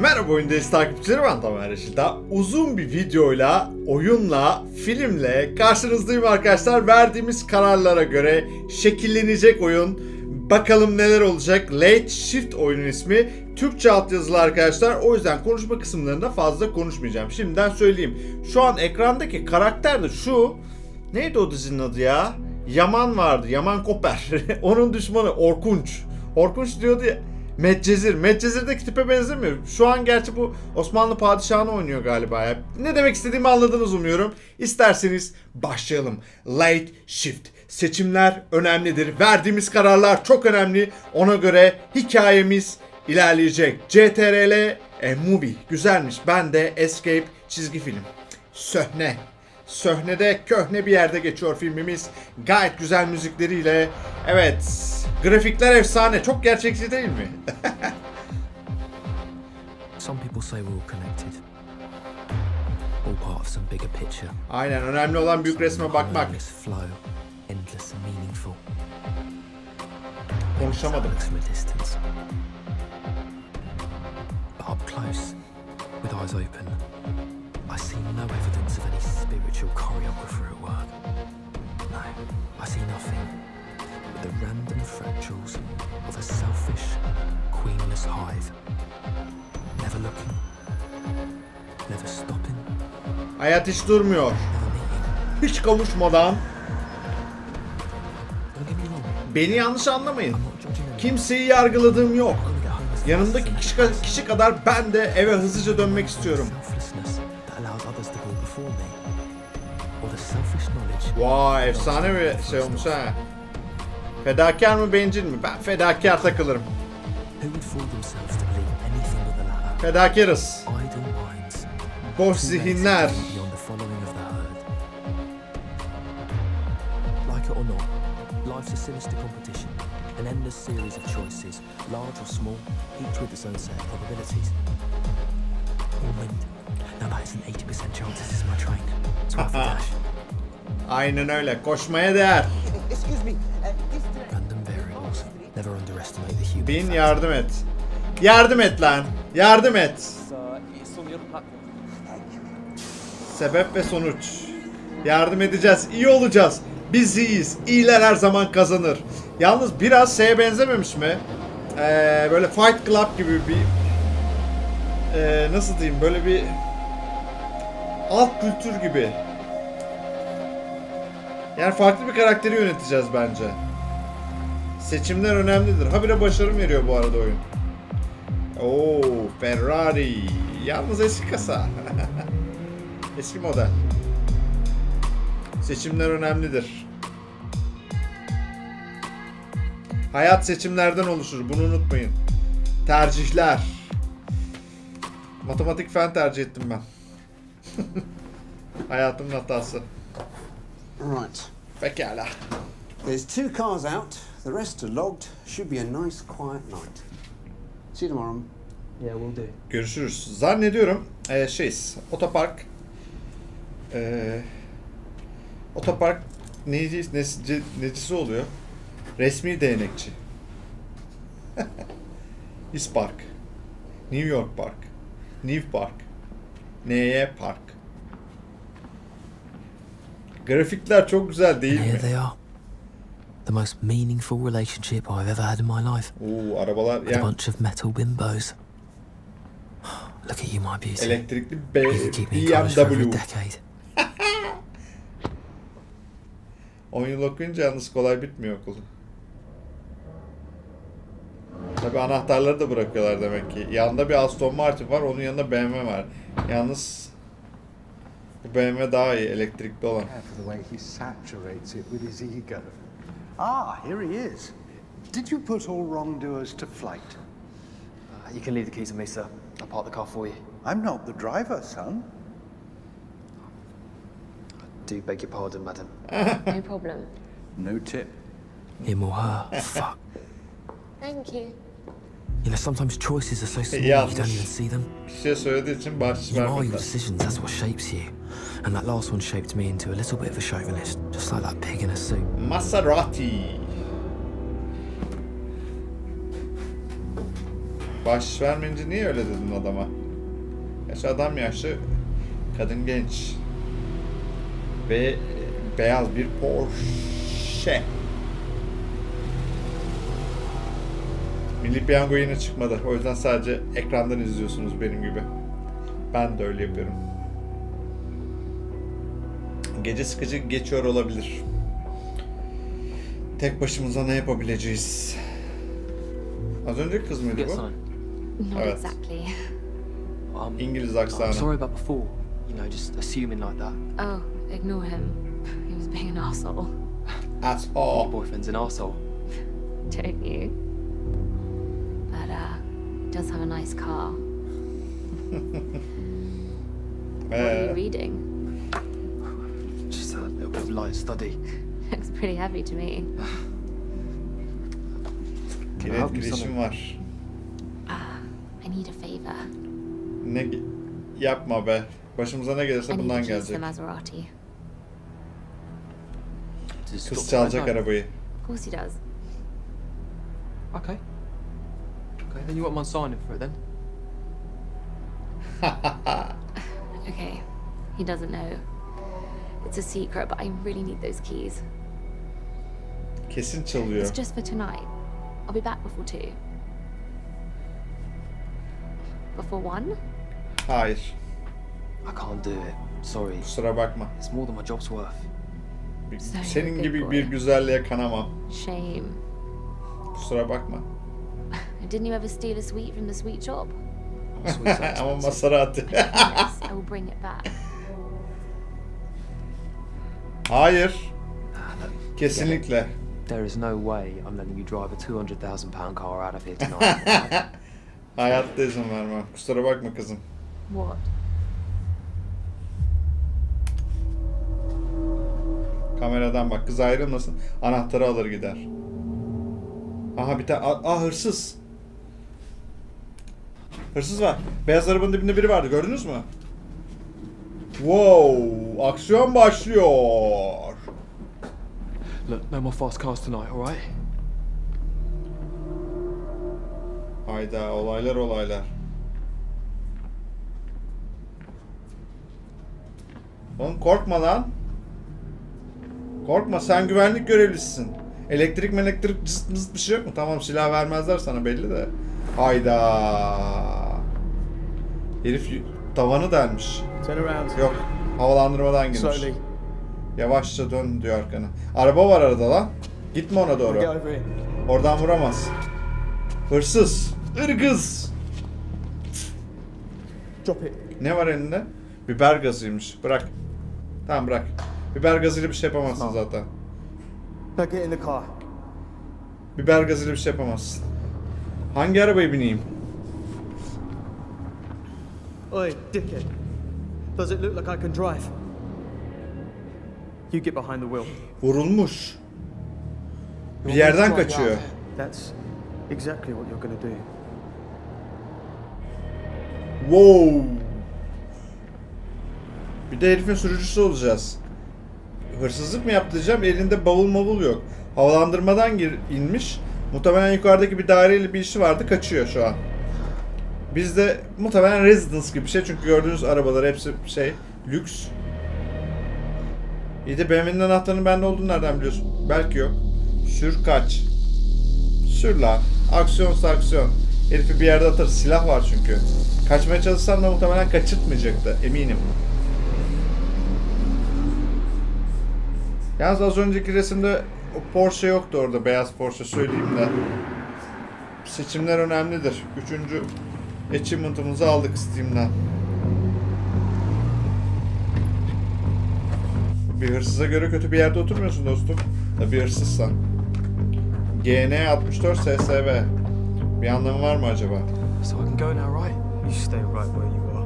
Merhaba oyundayız takipçileri ben Tamer Reşit'a. Uzun bir videoyla, oyunla, filmle karşınızdayım arkadaşlar. Verdiğimiz kararlara göre şekillenecek oyun. Bakalım neler olacak. Late Shift oyunun ismi. Türkçe altyazılı arkadaşlar. O yüzden konuşma kısımlarında fazla konuşmayacağım. Şimdiden söyleyeyim. Şu an ekrandaki karakter de şu. Neydi o dizinin adı ya? Yaman vardı. Yaman Koper. Onun düşmanı Orkunç. Orkunç diyordu ya. Medcezir. Medcezir'deki tipe benzemiyor. Şu an gerçi bu Osmanlı padişahını oynuyor galiba ya. Ne demek istediğimi anladınız umuyorum. İsterseniz başlayalım. Late Shift. Seçimler önemlidir. Verdiğimiz kararlar çok önemli. Ona göre hikayemiz ilerleyecek. CTRL e, Movie. Güzelmiş. Ben de Escape çizgi film. Söhne. Söhne'de köhne bir yerde geçiyor filmimiz. Gayet güzel müzikleriyle. Evet. Grafikler efsane. Çok gerçekçi değil mi? Some people say we're all connected. All part of some bigger picture. Aynen. Önemli olan büyük resme bakmak. Endless and meaningful. Konuşamadım. Up close, with eyes open, I see no evidence of any spiritual choreographer at work. No, I see nothing but the random fractals of a selfish, queenless hive. Never looking, never stopping, Hayat hiç durmuyor. Hiç kavuşmadan. Beni yanlış anlamayın. Kimseyi yargıladığım yok. Yanımdaki kişi, kişi kadar ben de eve hızlıca dönmek istiyorum. Vay efsane bir şey olmuş ha. Fedakar mı bencil mi? Ben fedakar takılırım. Who would fool themselves to believe anything but the latter? Fedakarız. Boş zihinler. to go Beyond the the herd. Like it or not, life's a sinister competition. An endless series of choices, large or small, each with its own set of probabilities. All wind. Now that is an 80% chance this is my train. It's worth a dash. Aynen öyle. Koşmaya değer. Bin yardım et. Yardım et lan. Yardım et. Sebep ve sonuç. Yardım edeceğiz. iyi olacağız. Biz iyiyiz. İyiler her zaman kazanır. Yalnız biraz şeye benzememiş mi? Ee, böyle Fight Club gibi bir ee, nasıl diyeyim böyle bir alt kültür gibi. Yani farklı bir karakteri yöneteceğiz bence. Seçimler önemlidir. Habire başarım veriyor bu arada oyun. Oo Ferrari. Yalnız eski kasa. Eski model. Seçimler önemlidir. Hayat seçimlerden oluşur. Bunu unutmayın. Tercihler. Matematik fen tercih ettim ben. Hayatımın hatası. Right. Pekala. There's two cars out. The rest are logged. Should be a nice quiet night. See you tomorrow. Yeah, we'll do. Görüşürüz. Zannediyorum e, şeyiz. Otopark e, otopark neci, neci, necisi oluyor? Resmi değnekçi. İspark. New York Park. New Park. NY Park. Grafikler çok güzel değil Here mi? they are. The most meaningful relationship I've ever had in my life. Oo, arabalar With a yani bunch of metal bimbos. Look at you, my beauty. elektrikli B- BMW. 10 yıl okuyunca yalnız kolay bitmiyor okulu. Tabi anahtarları da bırakıyorlar demek ki. Yanında bir Aston Martin var, onun yanında BMW var. Yalnız BMW daha iyi, elektrikli olan. the way he saturates it with his ego. Ah, here he is. Did you put all wrongdoers to flight? Uh, you can leave the keys with me, sir. I'll park the car for you. I'm not the driver, son. I Do beg your pardon, madam. No problem. No tip. Him or her. Fuck. Thank you. You know, sometimes choices are so small Yeah. you don't even see them. Bir şey söylediği için bahşiş You are your decisions, that's what shapes you. And that last one shaped me into a little bit of a chauvinist, just like that pig in a suit. Maserati. Baş vermeyince niye öyle dedin adama? Yaşlı adam yaşlı, kadın genç. Ve e, beyaz bir Porsche. Milli Piyango yine çıkmadı. O yüzden sadece ekrandan izliyorsunuz benim gibi. Ben de öyle yapıyorum. Gece sıkıcı geçiyor olabilir. Tek başımıza ne yapabileceğiz? Az önce kız mıydı bu? Not Evet. exactly. Um, İngiliz I'm aksanı. sorry about before. You know, just assuming like that. Oh, ignore him. He was being an asshole. At Your all. boyfriend's an arsehole. Don't you? But, uh, he does have a nice car. What are you Ee, reading? Just a bit of light study. Looks pretty heavy to me. Can bir I help you etkileşim something? var. I need a favor. Ne yapma be. Başımıza ne gelirse I need bundan the keys the gelecek. Maserati. Does it Kız stop çalacak right now? arabayı. Of course he does. Okay. Okay, then you won't mind signing for it then? Okay, he doesn't know. It's a secret, but I really need those keys. Kesin çalıyor. It's just for tonight. I'll be back before two. Before one? Hayır. I can't do it. Sorry. Kusura bakma. It's more than my job's worth. Sen Senin gibi boy. bir güzelliğe kanamam. Shame. Kusura bakma. Didn't you ever steal a sweet from the sweet shop? Ama. Maserati. I will bring it back. Hayır. Kesinlikle. There is no way I'm letting you drive a £200,000 car out of here tonight. Hayatta izin vermem. Kusura bakma kızım. What? Kameradan bak. Kız ayrılmasın. Anahtarı alır gider. Aha bir tane. Aa hırsız. Hırsız var. Beyaz arabanın dibinde biri vardı. Gördünüz mü? Wow. Aksiyon başlıyor. Look, no more fast cars tonight, alright? Hayda olaylar olaylar. Oğlum korkma lan. Korkma sen güvenlik görevlisisin. Elektrik elektrik cıst mıst bir şey yok mu? Tamam silah vermezler sana belli de. Hayda. Herif tavanı delmiş. Yok havalandırmadan girmiş. Yavaşça dön diyor arkana. Araba var arada lan. Gitme ona doğru. Oradan vuramaz. Hırsız. Irgız. Ne var elinde? Biber gazıymış. Bırak. Tamam bırak. Biber gazıyla bir şey yapamazsın zaten. Biber gazıyla bir şey yapamazsın. Hangi arabayı bineyim? Oi, dickhead. Does it look like I can drive? You get behind the wheel. Vurulmuş. Bir yerden kaçıyor. That's exactly what you're gonna do. Wow. Bir de herifin sürücüsü olacağız. Hırsızlık mı yaptı diyeceğim. Elinde bavul mavul yok. Havalandırmadan gir, inmiş. Muhtemelen yukarıdaki bir daireyle bir işi vardı. Kaçıyor şu an. Bizde muhtemelen residence gibi bir şey. Çünkü gördüğünüz arabalar hepsi şey lüks. İyi de BMW'nin anahtarının bende olduğunu nereden biliyorsun? Belki yok. Sür kaç. Sür lan. Aksiyon aksiyon. Herifi bir yerde atar. Silah var çünkü. Kaçmaya çalışsam da muhtemelen kaçırtmayacaktı. Eminim. Yalnız az önceki resimde Porsche yoktu orada. Beyaz Porsche söyleyeyim de. Seçimler önemlidir. Üçüncü achievement'ımızı aldık Steam'den. Bir hırsıza göre kötü bir yerde oturmuyorsun dostum. Tabii hırsızsan. GN 64 SSV. Bir anlamı var mı acaba? So I can go now, right? You stay right where you are.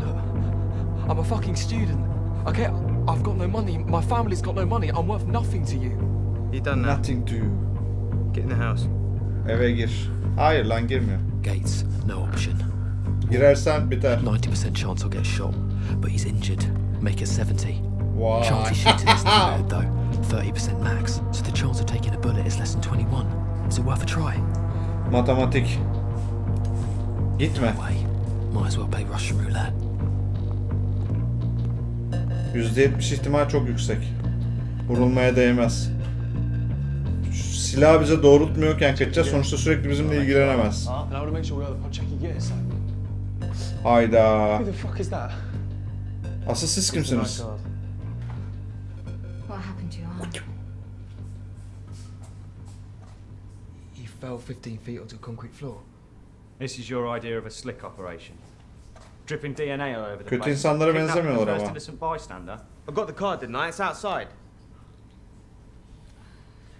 Look, I'm a fucking student. Okay, I've got no money. My family's got no money. I'm worth nothing to you. You done now? Nothing to you. Get in the house. Eve gir. Hayır lan girmiyor. Gates, no option. Girersen biter. 90% chance I'll get shot, but he's injured. Make it 70. Vay. Chance of shooting is limited though, 30% max. So the chance of taking a bullet is less than 21. Is it worth a try? Matematik. Gitme. Way. Might as well play Russian roulette. %70 ihtimal çok yüksek. Vurulmaya değmez. Silah bize doğrultmuyorken kaçacağız. Sonuçta sürekli bizimle ilgilenemez. Hayda. Who the fuck is that? Asıl siz kimsiniz? What happened to your arm? He fell 15 feet onto a concrete floor. This is your idea of a slick operation. Dripping DNA all over the Kötü place. insanlara Kidnapping benzemiyorlar ama. innocent bystander. I got the card, didn't I? It's outside.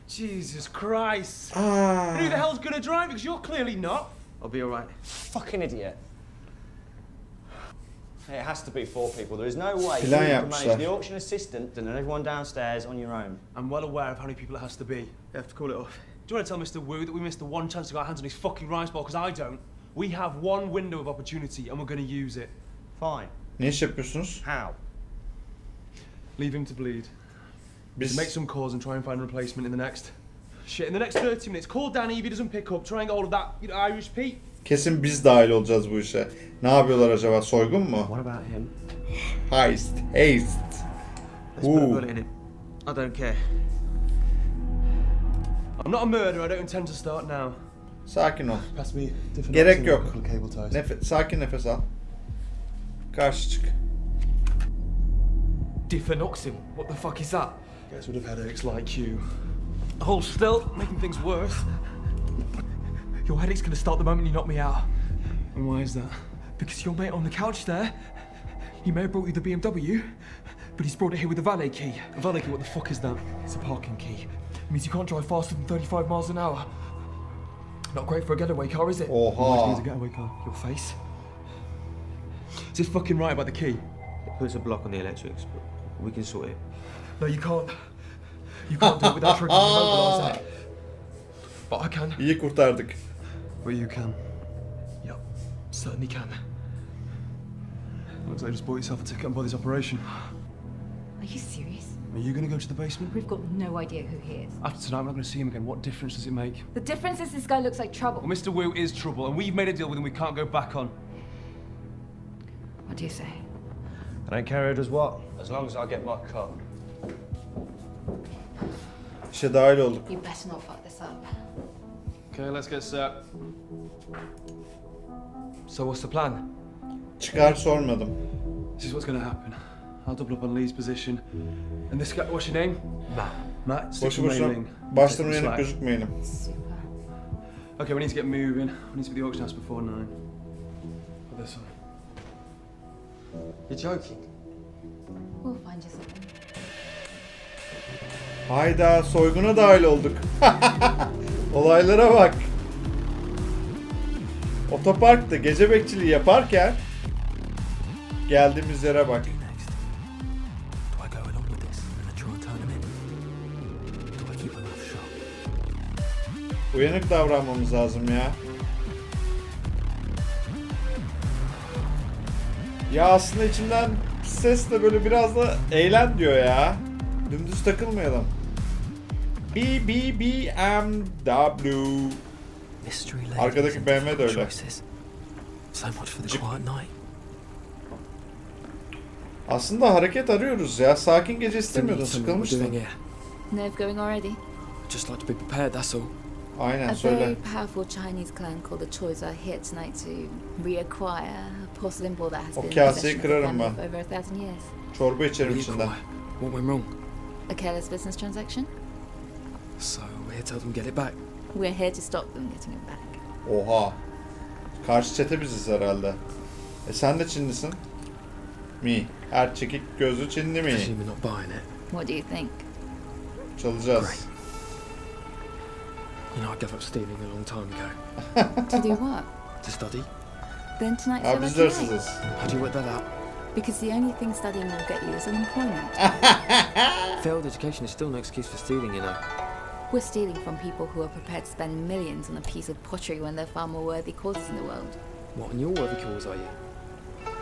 Jesus Christ. Aa, Who the hell's gonna drive? Because you're clearly not. I'll be alright. Fucking idiot. It has to be four people. There is no way Plan you can manage the auction assistant and everyone downstairs on your own. I'm well aware of how many people it has to be. You have to call it off. Do you want to tell Mr. Wu that we missed the one chance to get our hands on his fucking rice ball? Because I don't. We have one window of opportunity and we're going to use it. Fine. ne iş yapıyorsunuz? How? Leave him to bleed. Biz Make some calls and try and find a replacement in the next. Shit, in the next 30 minutes, call Danny if he doesn't pick up. Try and get hold of that you know, Irish Pete. kesin biz dahil olacağız bu işe. Ne yapıyorlar acaba? Soygun mu? What about him? Heist. Heist. Let's put a bullet in him. I don't care. I'm not a murderer, I don't intend to start now. Sakin ol. Pass me different Gerek yok. a cable ties. Nefe- sakin nefes al. Karşı çık. Diffenoxin? What the fuck is that? Gets rid of headaches like you. Hold still. Making things worse. Your headache's gonna start the moment you knock me out. And why is that? Because your mate on the couch there, he may have brought you the BMW, but he's brought it here with a valet key. A valet key? what the fuck is that? It's a parking key. It means you can't drive faster than 35 miles an hour. Not great for a getaway car, is it? Oh, do you Oha. need a getaway car? Your face. Is this fucking right about the key? It puts a block on the electrics, but we can sort it. No, you can't. You can't do it without triggering the immobiliser. But I can. İyi kurtardık. But you can. Yep, certainly can. Looks like you just bought yourself a ticket and on this operation. Are you serious? Are you gonna go to the basement? We've got no idea who he is. After tonight, we're not gonna see him again. What difference does it make? The difference is this guy looks like trouble. Well, Mr. Wu is trouble, and we've made a deal with him we can't go back on. What do you say? I don't care who does what, as long as I get my cut. İşe dahil olduk. You better not fuck this up. Okay, let's get set. So what's the plan? Çıkar sormadım. This is what's gonna happen. I'll double up on Lee's position. And this guy, what's your name? Matt. Matt, stick Boşu to boşuna mailing. başlarına yanıp gözükmeyelim. Super. Okay, we need to get moving. We need to be at the auction house before nine. Put this on. You're joking? We'll find you something. Hayda soyguna dahil olduk. Olaylara bak. Otoparkta gece bekçiliği yaparken geldiğimiz yere bak. Uyanık davranmamız lazım ya. Ya aslında içimden ses de böyle biraz da eğlen diyor ya. Dümdüz takılmayalım. B B B M W. Mystery ladies Arkadaki BMW de öyle. choices. So much for the quiet night. Aslında hareket arıyoruz ya. Sakin gece istemiyordun, sıkılmıştın. Nerve going already? Just like to be prepared, that's all. Aynen A söyle. very powerful Chinese clan called the Choi's are here tonight to reacquire a porcelain ball that has O been in possession of for over a thousand years. Çorba içerim içinden. quiet. What went wrong? A careless business transaction? So we're here to help them get it back. We're here to stop them getting it back. Oha. Karşı çete biziz herhalde. E sen de Çinlisin. Mi. Her çekik gözlü Çinli mi? Presume you're not buying it. What do you think? Çalacağız. Great. You know, I gave up stealing a long time ago. to do what? To study. Then tonight's your biz lucky de night. hırsızız. How do you work that out? Because the only thing studying will get you is unemployment. Failed education is still no excuse for stealing, you know. We're stealing from people who are prepared to spend millions on a piece of pottery when there are far more worthy causes in the world. What, and you're worthy cause, are you?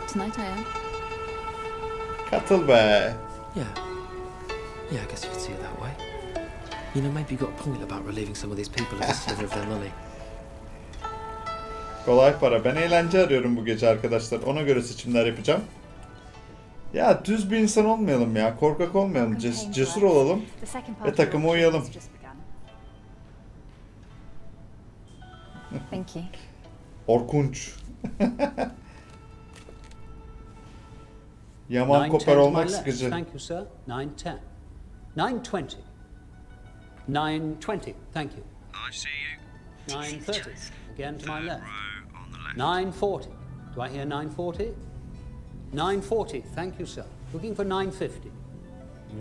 Tonight I am. Katıl be. Yeah. Yeah, I guess you could see it that way. You know, maybe you got a point about relieving some of these people of the sliver of their money. Kolay para. Ben eğlence arıyorum bu gece arkadaşlar. Ona göre seçimler yapacağım. Ya düz bir insan olmayalım ya. Korkak olmayalım. Ces- cesur olalım. Ve takıma uyalım. Thank you. Orkunç. Yaman Nine kopar ten to olmak my left. sıkıcı. Thank you, sir. Nine ten. Nine twenty. Nine twenty. Thank you. I see you. Nine thirty. Again to my left. Nine forty. Do I hear nine forty? Nine forty. Thank you, sir. Looking for nine fifty.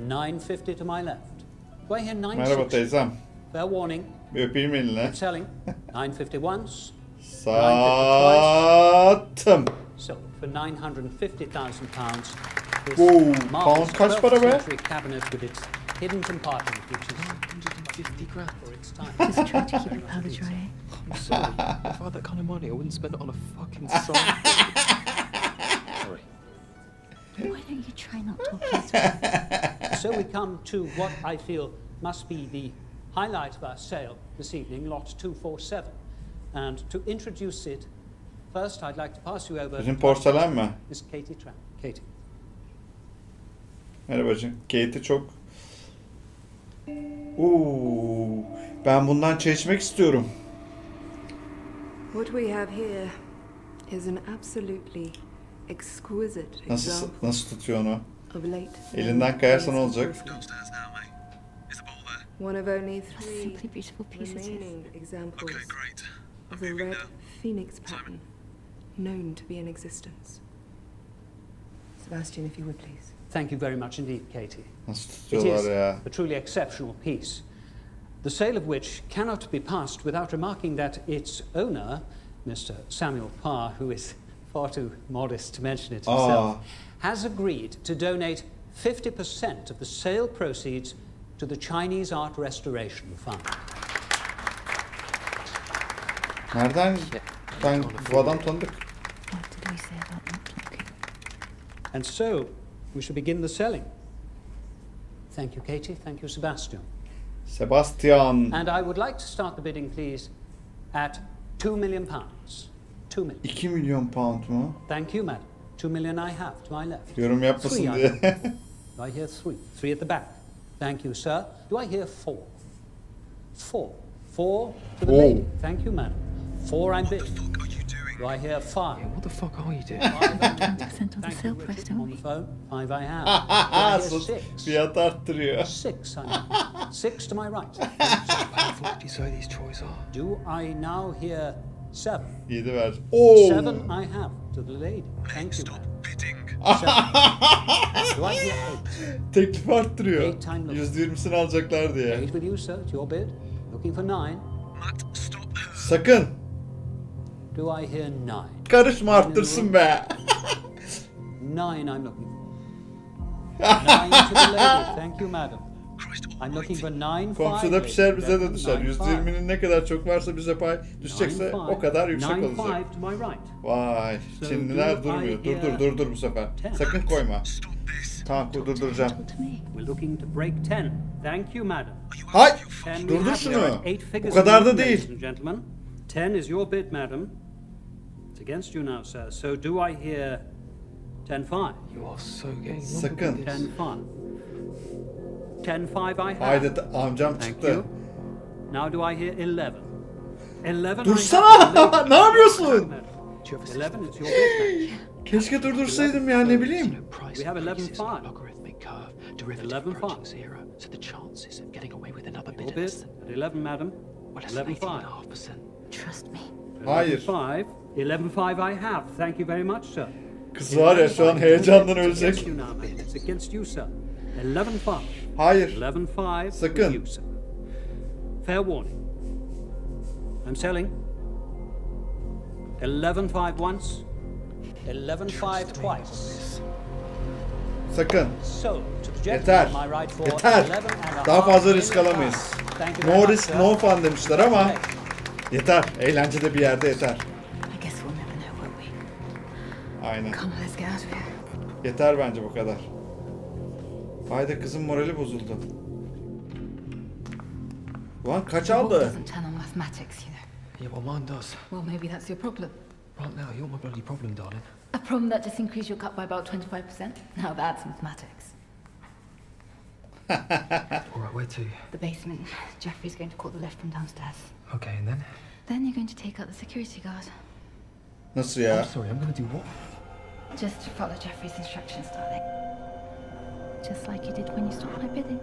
Nine fifty to my left. Do I hear nine Merhaba sixty? teyzem. Fair warning. Bir öpeyim eline. Selling. Nine fifty once. Sattım. So for nine hundred and fifty thousand pounds. This Whoa, marvelous pound kaç para 12th be? century cabinet with its hidden compartment, which is 150 grand. for its time. Just try to keep your powder dry. I'm sorry. if I had that kind of money, I wouldn't spend it on a fucking song. sorry. Why don't you try not talking so so we come to what I feel must be the highlight of our sale this evening, lot 247. And to introduce it, first I'd like to pass you over Bizim porselen mi? Miss Katie Tramp. Katie. Merhabacığım. Kate'i çok... Oo, ben bundan çay içmek istiyorum. What we have here is an absolutely exquisite Nasıl example nasıl tutuyor onu? Elinden kayarsa ne olacak? One of only three simply beautiful piece it is. remaining examples Okay, great. of the red now. phoenix pattern known to be in existence. Sebastian, if you would please. Thank you very much indeed, Katie. Nasıl It tutuyorlar a truly exceptional piece, the sale of which cannot be passed without remarking that its owner, Mr. Samuel Parr, who is far too modest to mention it himself, Ah. has agreed to donate 50% of the sale proceeds to the Chinese Art Restoration Fund. Nereden? Ben bu adam tanıdık. What did we say about not talking? And so, we shall begin the selling. Thank you, Katie. Thank you, Sebastian. Sebastian. And I would like to start the bidding, please, at two million pounds. Two million. 2 milyon pound mu? Thank you, madam. Two million I have to my left. Yorum yapmasın Three, I diye. Do I hear three? Three at the back. Thank you, sir. Do I hear four? Four. Four to the Four. lady. Thank you, madam. Four I'm bidding. What are you doing? Do I hear five? What the fuck are you doing? Five I'm bidding. 20% on the Thank sale you, price, Richard, don't on the we? phone. Five I have. Do I hear Sus, six? Fiyat arttırıyor. Six, I have. Six to my right. How did you say these toys are? Do I now hear seven? 7 ver. Oo. Seven I have to the lady. Thank you. Teklif arttırıyor. Eight time look. %20'sini alacaklar diye. Eight with you, sir. It's your bid. Looking for nine. Matt, stop her. Sakın. Do I hear nine? Karışma arttırsın be. Nine I'm looking for. Nine to the lady. Thank you, madam. Komşuda pişer bize de düşer. Nine five. %20'nin ne kadar çok varsa bize pay Nine düşecekse five. o kadar yüksek Nine olacak. five to my right. Vay. Çinliler durmuyor. Dur dur dur dur bu sefer. Sakın koyma. Stop this. Tamam durduracağım. Talk to me. We're looking to break ten. Thank you, madam. Hay! Durdur şunu. Bu kadar da değil. Ladies and gentlemen. Ten is your bid, madam. It's against you now, sir. So do I hear ten five? You are so getting Sakın. Ten five. Ten five I have. Haydi amcam Thank çıktı. you. Now do I hear eleven? Eleven. I Dursana! have. ne yapıyorsun? Keşke durdursaydım ya ne bileyim. We have 11 increases on a five. logarithmic curve, derivative 11 approaching five. zero, so the chances of getting away with another is at eleven, madam. well, less than Eleven five. 18.5%. Trust me. Hayır. Five. Eleven five I have. Thank you very much, sir. Kız var ya şu an heyecandan ölecek. you now, madam. It's against you, sir. Eleven five. Hayır. Eleven five. Sakın. Fair warning. I'm selling. Eleven five once. Eleven five twice. Sakın. Yeter. Yeter. 11 and a Daha fazla risk alamayız. No risk no fun demişler ama yeter. Eğlencede bir yerde yeter. Aynen. Yeter bence bu kadar. Haydi kızın morali bozuldu. Ulan kaç aldı? doesn't turn on mathematics, you know. Yeah, well, mine does. Well, maybe that's your problem. Right now, you're my bloody problem, darling. A problem that just increased your cut by about 25%? Now that's mathematics. All right, where to? The basement. Jeffrey's going to call the lift from downstairs. Okay, and then? Then you're going to take out the security guard. Nasıl ya? I'm sorry, I'm gonna do what? Just to follow Jeffrey's instructions, darling. Just like you did when you stopped my bidding.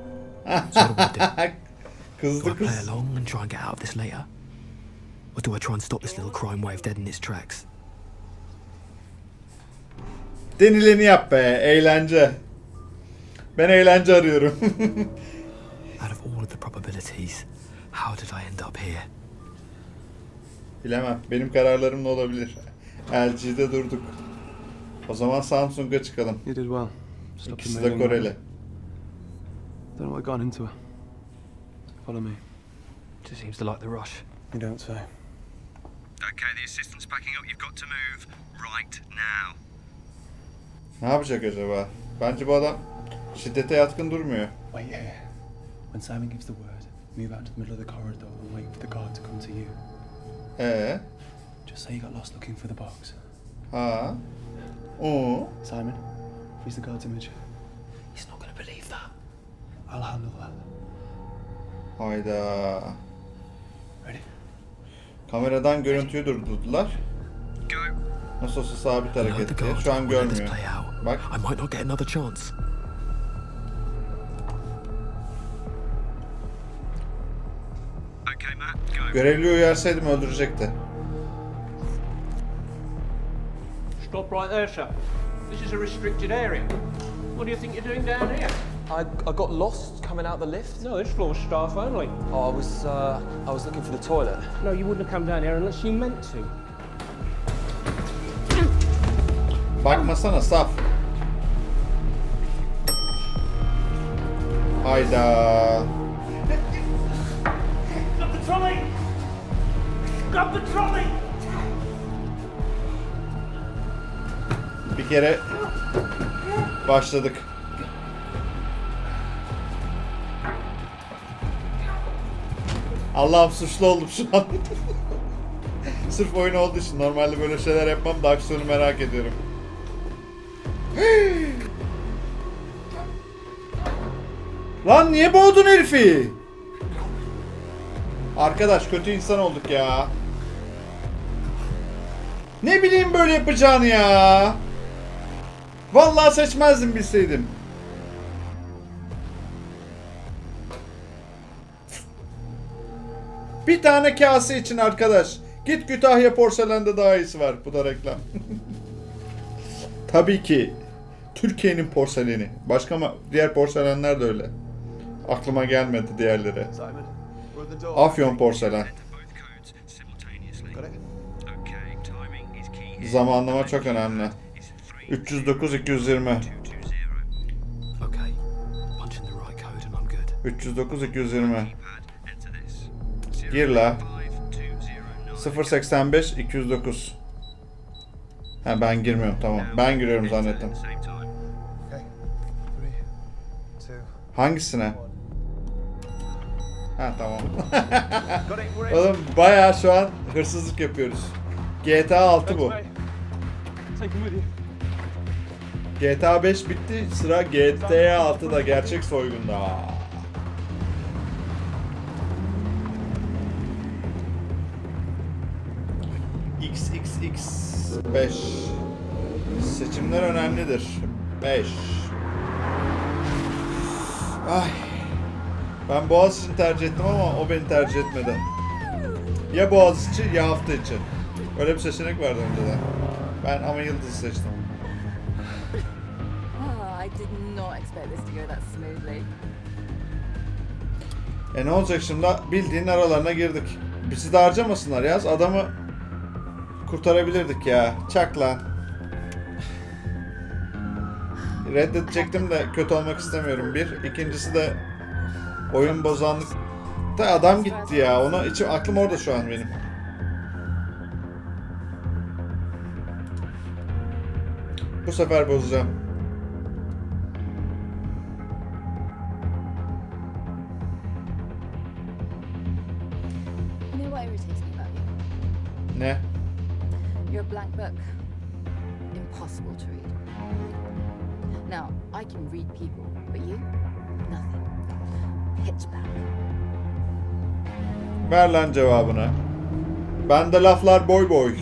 Do I Kızdı play kız. along and try and get out of this later? Or do I try and stop this little crime wave dead in its tracks? Denileni yap be. Eğlence. Ben eğlence arıyorum. Out of all of the probabilities, how did I end up here? Bilemem. Benim kararlarım ne olabilir? LG'de durduk. O zaman Samsung'a çıkalım. You did well. Stop İkisi the de moving. Koreli. Don't know what got into her. Follow me. She seems to like the rush. You don't say. Okay, the assistant's packing up. You've got to move right now. Ne yapacak acaba? Bence bu adam şiddete yatkın durmuyor. Wait here. When Simon gives the word, move out to the middle of the corridor and wait for the guard to come to you. Ee? Just say you got lost looking for the box. Ha? Oo. Simon, freeze the guard's image. He's not gonna believe that. I'll handle that. Hayda. Ready? Kameradan görüntüyü durdurdular. Nasıl olsa sabit hareket guard. Şu an görmüyor. Bak. I might not get another chance. Okay, Matt, go. Görevli uyarsaydım öldürecekti. Stop right there, sir. This is a restricted area. What do you think you're doing down here? I, I got lost coming out the lift. No, this floor's staff only. Oh, I was uh, I was looking for the toilet. No, you wouldn't have come down here unless you meant to. Bakmasana saf. Hayda. Got the trolley! Got the trolley! Bir kere başladık. Allah'ım suçlu oldum şu an. Sırf oyun olduğu için normalde böyle şeyler yapmam da aksiyonu merak ediyorum. Lan niye boğdun herifi? Arkadaş kötü insan olduk ya. Ne bileyim böyle yapacağını ya. Vallahi seçmezdim bilseydim. Bir tane kase için arkadaş. Git Kütahya porselende daha iyisi var. Bu da reklam. Tabii ki. Türkiye'nin porseleni. Başka ama diğer porselenler de öyle. Aklıma gelmedi diğerleri. Afyon porselen. Zamanlama çok önemli. 309 220. Okay. Punch in the right code and I'm good. 309 220. Gir la. 085 209. Ha ben girmiyorum tamam. Ben giriyorum zannettim. Hangisine? Ha tamam. Oğlum bayağı şu an hırsızlık yapıyoruz. GTA 6 bu. GTA 5 bitti. Sıra GTA 6'da gerçek soygunda. XXX 5 Seçimler önemlidir. 5 Ay. Ben Boğaziçi'ni tercih ettim ama o beni tercih etmedi. Ya Boğaziçi ya hafta içi. Öyle bir seçenek vardı önceden. Ben ama Yıldız'ı seçtim. Expect this to go that smoothly. E ne olacak şimdi? Bildiğin aralarına girdik. Bizi de harcamasınlar yaz. Adamı kurtarabilirdik ya. Çak lan. Reddedecektim de kötü olmak istemiyorum bir. İkincisi de oyun bozanlık. Da adam gitti ya. Ona içim aklım orada şu an benim. Bu sefer bozacağım. Can read people, but you? Nothing. Pitch black. Ver lan cevabını. Bende laflar boy boy.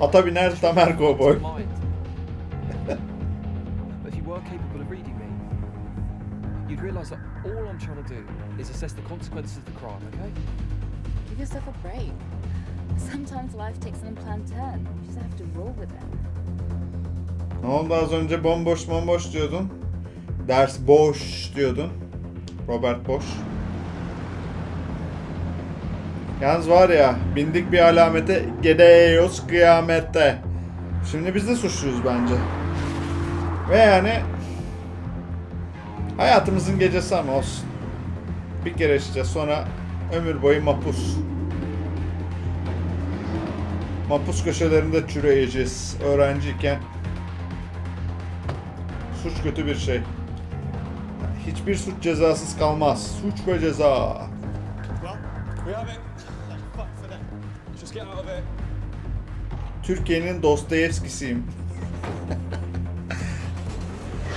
Ata biner tamer kovboy. If you were capable of reading me, you'd realise that all I'm trying to do is assess the consequences of the crime, okay? Give yourself a break. Sometimes life takes an unplanned turn. You just have to roll with it. Ne oldu az önce bomboş bomboş diyordun. Ders boş diyordun. Robert Boş. Yalnız var ya bindik bir alamete gidiyoruz kıyamette. Şimdi biz de suçluyuz bence. Ve yani hayatımızın gecesi ama olsun. Bir kere işte sonra ömür boyu mapus. Mapus köşelerinde çürüyeceğiz öğrenciyken. Suç kötü bir şey. Hiçbir suç cezasız kalmaz. Suç ve ceza. Türkiye'nin Dostoyevskisiyim.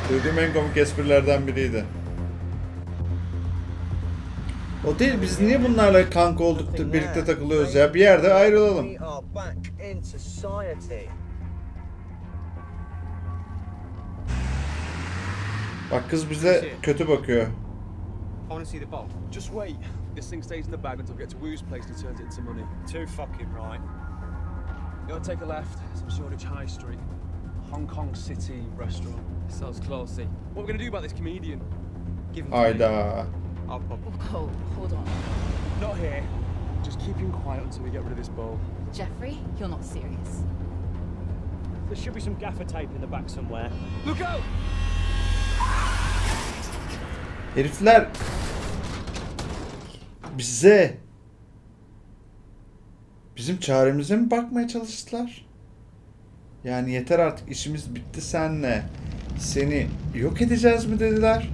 Duyduğum en komik esprilerden biriydi. O değil biz niye bunlarla kanka olduk da birlikte takılıyoruz ya? Bir yerde ayrılalım. Bak kız bize kötü bakıyor. I want to see the bolt. Just wait. This thing stays in the bag until we get to Wu's place and he turns it into money. Too fucking right. You gotta take a left. Some Shoreditch High Street. Hong Kong City restaurant. Sounds classy. What are we gonna do about this comedian? Give him to me. Hayda. I'll pop. Oh, hold on. Not here. Just keep him quiet until we get rid of this ball. Jeffrey, you're not serious. There should be some gaffer tape in the back somewhere. Look out! Herifler bize bizim çaremize mi bakmaya çalıştılar? Yani yeter artık işimiz bitti senle. Seni yok edeceğiz mi dediler?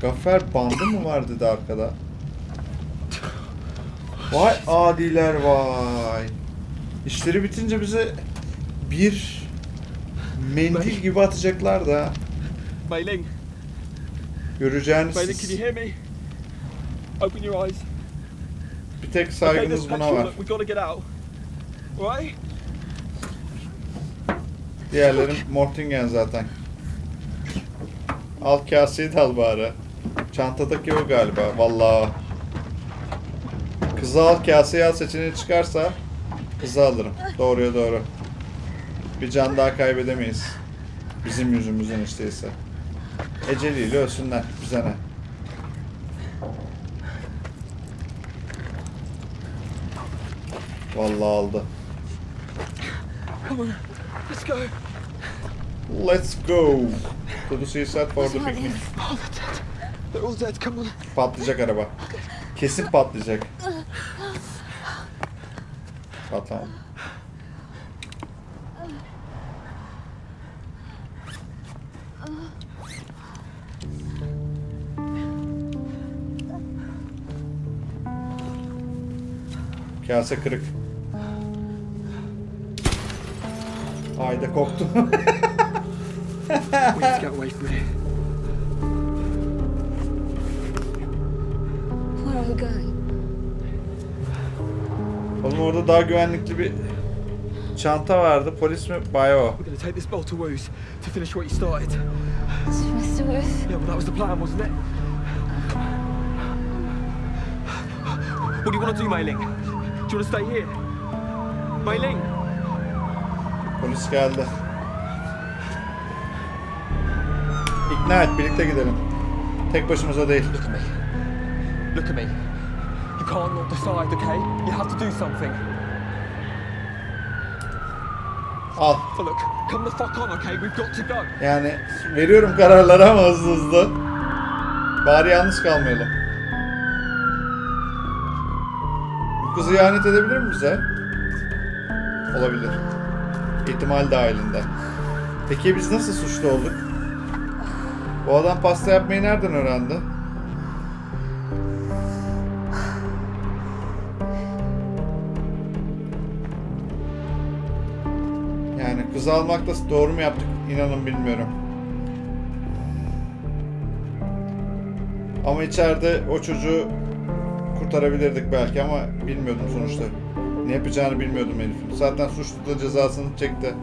Gaffer bandı mı var dedi arkada. Vay adiler vay. İşleri bitince bize bir mendil gibi atacaklar da. Mei Ling. Göreceğiniz Mei Ling, can you hear me? Open your eyes. bir tek Okay, saygımız there's buna var. We gotta get out. Right? Diğerlerim Mortingen zaten. Al kaseyi de al bari. Çantadaki o galiba. Vallahi. Kızı al kaseyi al seçeneği çıkarsa kızı alırım. Doğruya doğru. Bir can daha kaybedemeyiz. Bizim yüzümüzden işte ise. Eceliyle ölsünler. Bize ne? Vallahi aldı. Come on, let's go. Let's go. To the seaside for the picnic. They're dead. They're all dead. Come on. Patlayacak araba. Kesin patlayacak. Patlamadı. Where are we going? Oğlum orada daha güvenlikli bir çanta vardı. Polis mi? Bayo. We're gonna take this bolt to Wu's to finish what you started. Mr. Worth? Yeah, well, that was the plan, wasn't it? What do you want to do, Mei Ling? Stay here? Mei Ling? Polis geldi. İkna et, birlikte gidelim. Tek başımıza değil. Look at me. Look at me. You can't not decide, okay? You have to do something. Al. Look, come the fuck on, okay? We've got to go. Yani veriyorum kararları ama hızlı hızlı. Bari yalnız kalmayalım. Kızı ihanet edebilir mi bize? Olabilir. İhtimal dahilinde. Peki biz nasıl suçlu olduk? Bu adam pasta yapmayı nereden öğrendi? Yani kızı almakta doğru mu yaptık inanın bilmiyorum. Ama içeride o çocuğu kurtarabilirdik belki ama bilmiyordum sonuçta. Ne yapacağını bilmiyordum Elif'in. Zaten suçlu da cezasını çekti.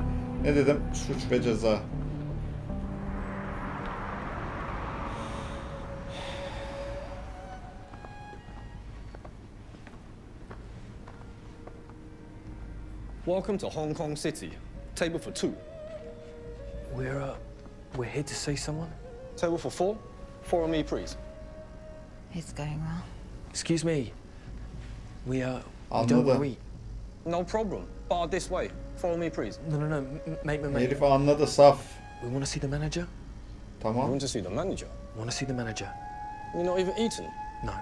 Ne dedim? Suç ve ceza. Welcome to Hong Kong City. Table for two. We're, uh, we're here to see someone? Table for four. Follow me, please. It's going well. Excuse me. We, uh, we don't want to eat. No problem. Bar this way. Follow me, please. No, no, no, m- m- mate, mate, mate. Herif anladı saf. We want to see the manager. You Tamam. want to see the manager? Want to see the manager. You're not even eating. No.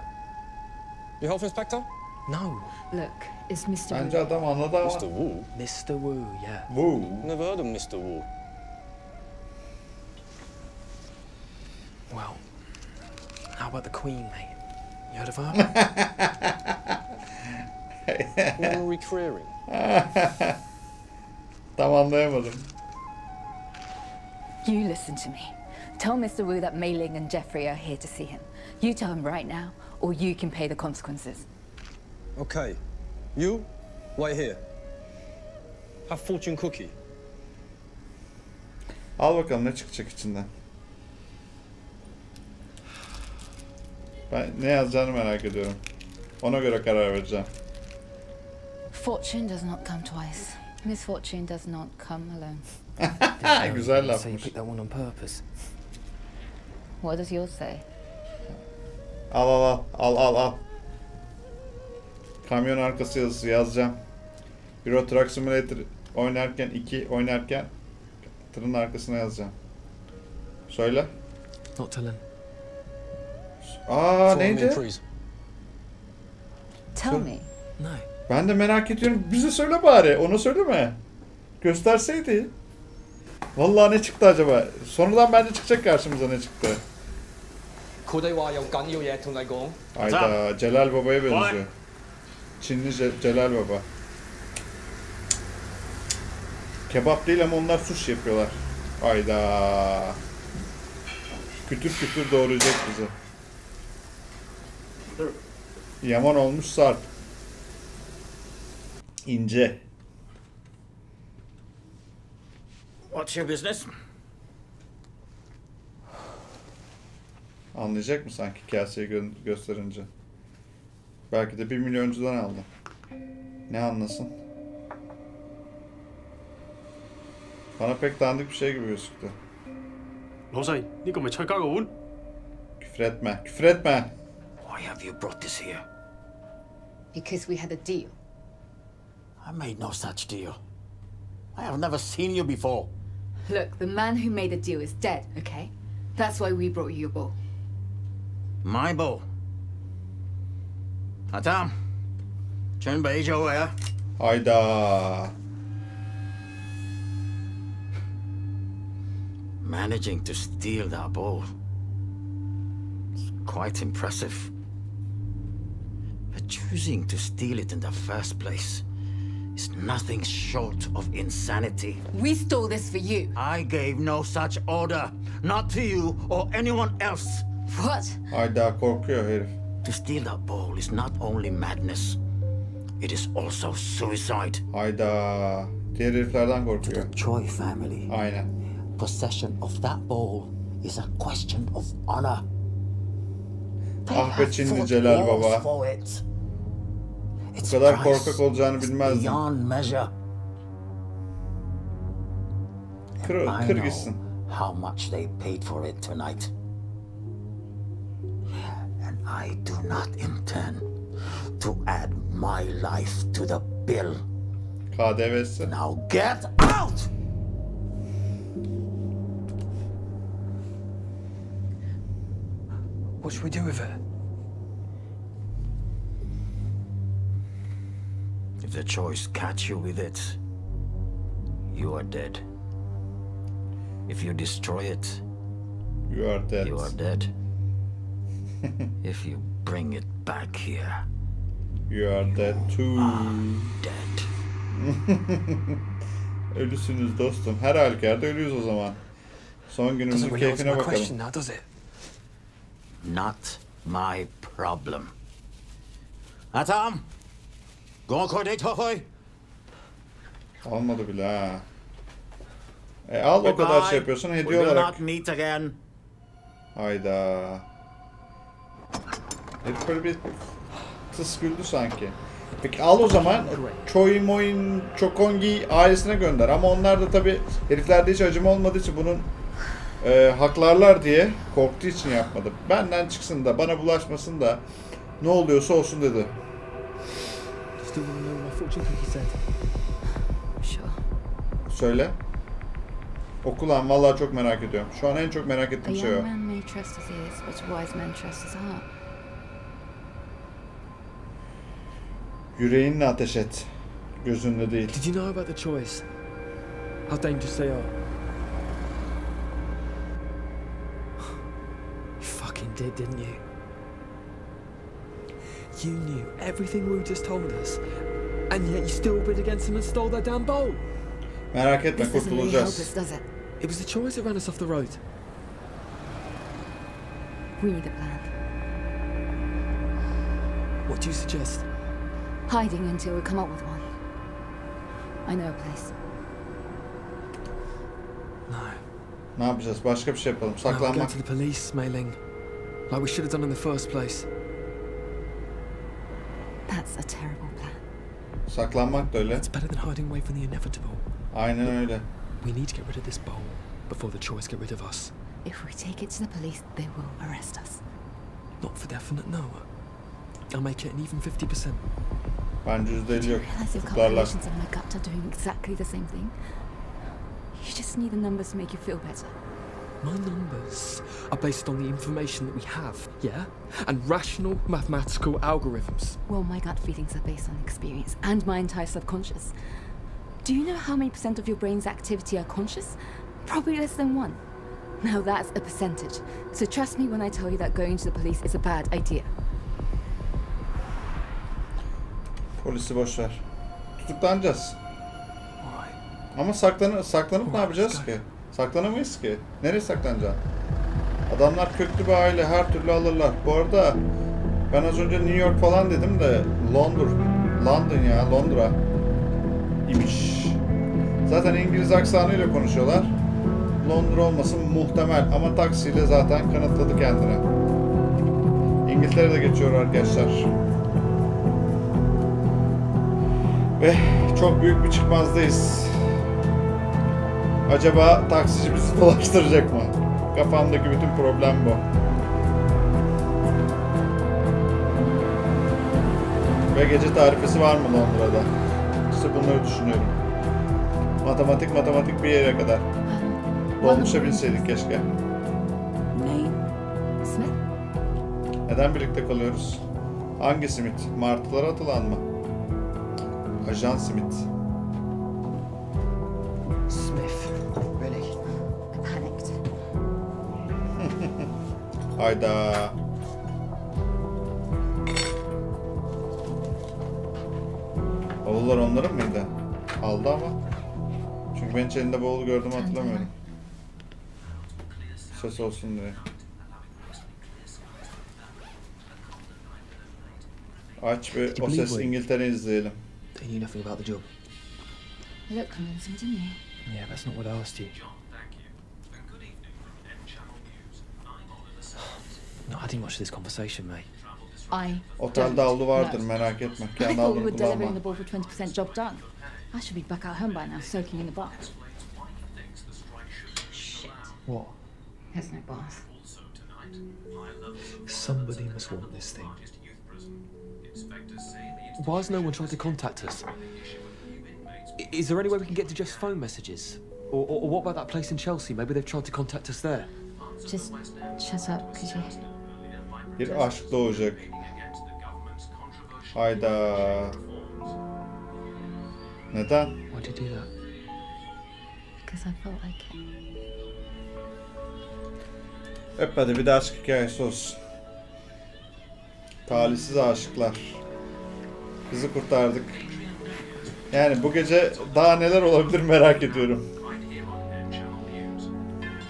Your health inspector? No. Look, it's Mr. Bence Wu. adam anladı ama. Mr. Wu? Mr. Wu, yeah. Wu. Never heard of Mr. Wu. Well, how about the Queen, mate? You heard of her? Memory clearing. Tam anlayamadım. You listen to me. Tell Mr. Wu that Mei Ling and Jeffrey are here to see him. You tell him right now, or you can pay the consequences. Okay. You, wait here. Have fortune cookie. Al bakalım ne çıkacak içinden. Ben ne yazacağını merak ediyorum. Ona göre karar vereceğim. Fortune does not come twice. Misfortune does not come alone. Güzel So you lafmış. picked that one on purpose. What does yours say? Al al al. Al al al. Kamyon arkası yazısı yazacağım. Euro Truck Simulator oynarken 2 oynarken tırın arkasına yazacağım. Söyle. Not telling. Aa neydi? Tell me. Ben de merak ediyorum. Bize söyle bari. Ona söyleme. Gösterseydi. Vallahi ne çıktı acaba? Sonradan bence çıkacak karşımıza ne çıktı. Hayda Celal Baba'ya benziyor. Çinli Celal Baba. Kebap değil ama onlar suş yapıyorlar. Hayda. Kütür kütür doğrayacak bizi. Yaman olmuş Sarp. İnce. What's your business? Anlayacak mı sanki kaseyi gö gösterince? Belki de bir milyoncudan aldım. Ne anlasın? Bana pek dandik bir şey gibi gözüktü. Küfür etme, küfür etme. Why have you brought this here? Because we had a deal. I made no such deal. I have never seen you before. Look, the man who made the deal is dead, okay? That's why we brought you your bow. My bow? Atam, turn beige over here. Hayda. Managing to steal that bow. It's quite impressive. But choosing to steal it in the first place is nothing short of insanity. We stole this for you. I gave no such order. Not to you or anyone else. What? Hayda korkuyor herif. To steal that bowl is not only madness, it is also suicide. Hayda. Diğer heriflerden korkuyor. Choi family. Aynen. Possession of that bowl is a question of honor. Ah be Çinli Celal Baba. Bu Its kadar korkak olacağını bilmezdim. Beyond measure. Kır, I kır know gitsin. how much they paid for it tonight. And I do not intend to add my life to the bill. KDV'si. Now get out! What should we do with it? If the choice catch you with it, you are dead. If you destroy it, You are dead. you are dead. if you bring it back here, You are dead too. dead. Ölüsünüz dostum. Her halükarda ölüyüz o zaman. Son günümüzün Doesn't really answer keyfine my bakalım. question now, does it? Not my problem. Atam! Go koy tohoy! Almadı bile ha. E al o kadar şey yapıyorsun hediye We will olarak. not meet again. Hayda. Herif böyle bir tıs güldü sanki. Peki al o zaman Choi Moin Chokongi ailesine gönder. Ama onlar da tabi heriflerde hiç acıma olmadığı için bunun e, haklarlar diye korktuğu için yapmadı. Benden çıksın da bana bulaşmasın da ne oluyorsa olsun dedi. Söyle. Oku lan vallahi çok merak ediyorum. Şu an en çok merak ettiğim şey o. Yüreğinle ateş et. Gözünle değil. Did you know about the choice? How dangerous they are? Did, didn't you? You knew everything Wu just told us, and yet you still bid against them and stole their damn bowl. Merak etme This doesn't really help us, does it? It was the choice that ran us off the road. We need a plan. What do you suggest? Hiding until we come up with one. I know a place. No. Ne yapacağız? Başka bir şey yapalım. Now we'll go to the police, Mei Ling. Like we should have done in the first place. That's a terrible plan. Saklanmak da öyle. It's better than hiding away from the inevitable. Aynen öyle. We need to get rid of this bowl before the choice get rid of us. If we take it to the police, they will arrest us. Not for definite, no. I'll make it an even 50%. Bence yüzde elli yok. Realize your Tutarlar. calculations of my gut are doing exactly the same thing. You just need the numbers to make you feel better. My numbers are based on the information that we have, yeah? And rational mathematical algorithms. Well, my gut feelings are based on experience and my entire subconscious. Do you know how many percent of your brain's activity are conscious? Probably less than one. Now that's a percentage. So trust me when I tell you that going to the police is a bad idea. Polisi boş ver. Tutuklanacağız. Ama saklanı saklanıp oh ne yapacağız ki? Saklanamayız ki. Nereye saklanacaksın? Adamlar köklü bir aile her türlü alırlar. Bu arada ben az önce New York falan dedim de Londra. London ya Londra. imiş. Zaten İngiliz aksanıyla konuşuyorlar. Londra olmasın muhtemel ama taksiyle zaten kanıtladı kendini. İngiltere'de geçiyor arkadaşlar. Ve çok büyük bir çıkmazdayız. Acaba taksici bizi dolaştıracak mı? Kafamdaki bütün problem bu. Ve gece tarifesi var mı Londra'da? İşte bunları düşünüyorum. Matematik matematik bir yere kadar. Dolmuşa binseydik keşke. Neden birlikte kalıyoruz? Hangi simit? Martılara atılan mı? Ajan simit. Hayda. Bavullar onların mıydı? Aldı ama. Çünkü ben hiç elinde bavul gördüm hatırlamıyorum. Ses olsun diye. Aç ve o ses İngiltere izleyelim. They knew nothing about the job. You looked convincing, didn't you? Yeah, that's not what I asked you. No, I didn't watch this conversation, mate. I. Otelde avlu vardır merak etme. I Kendi thought we avlunu were delivering kullanma. the ball for 20% job done. I should be back at home by now, soaking in the bath. Shit. What? There's no bath. Somebody must want this thing. Why has no one tried to contact us? I- Is there any way we can get to just phone messages? Or, or, or what about that place in Chelsea? Maybe they've tried to contact us there. Just shut up, could you? Bir aşk doğacak. Hayda. Neden? Why'd you do that? Because I felt like it. Hep hadi bir de aşk hikayesi olsun. Talihsiz aşıklar. Kızı kurtardık. Yani bu gece daha neler olabilir merak ediyorum.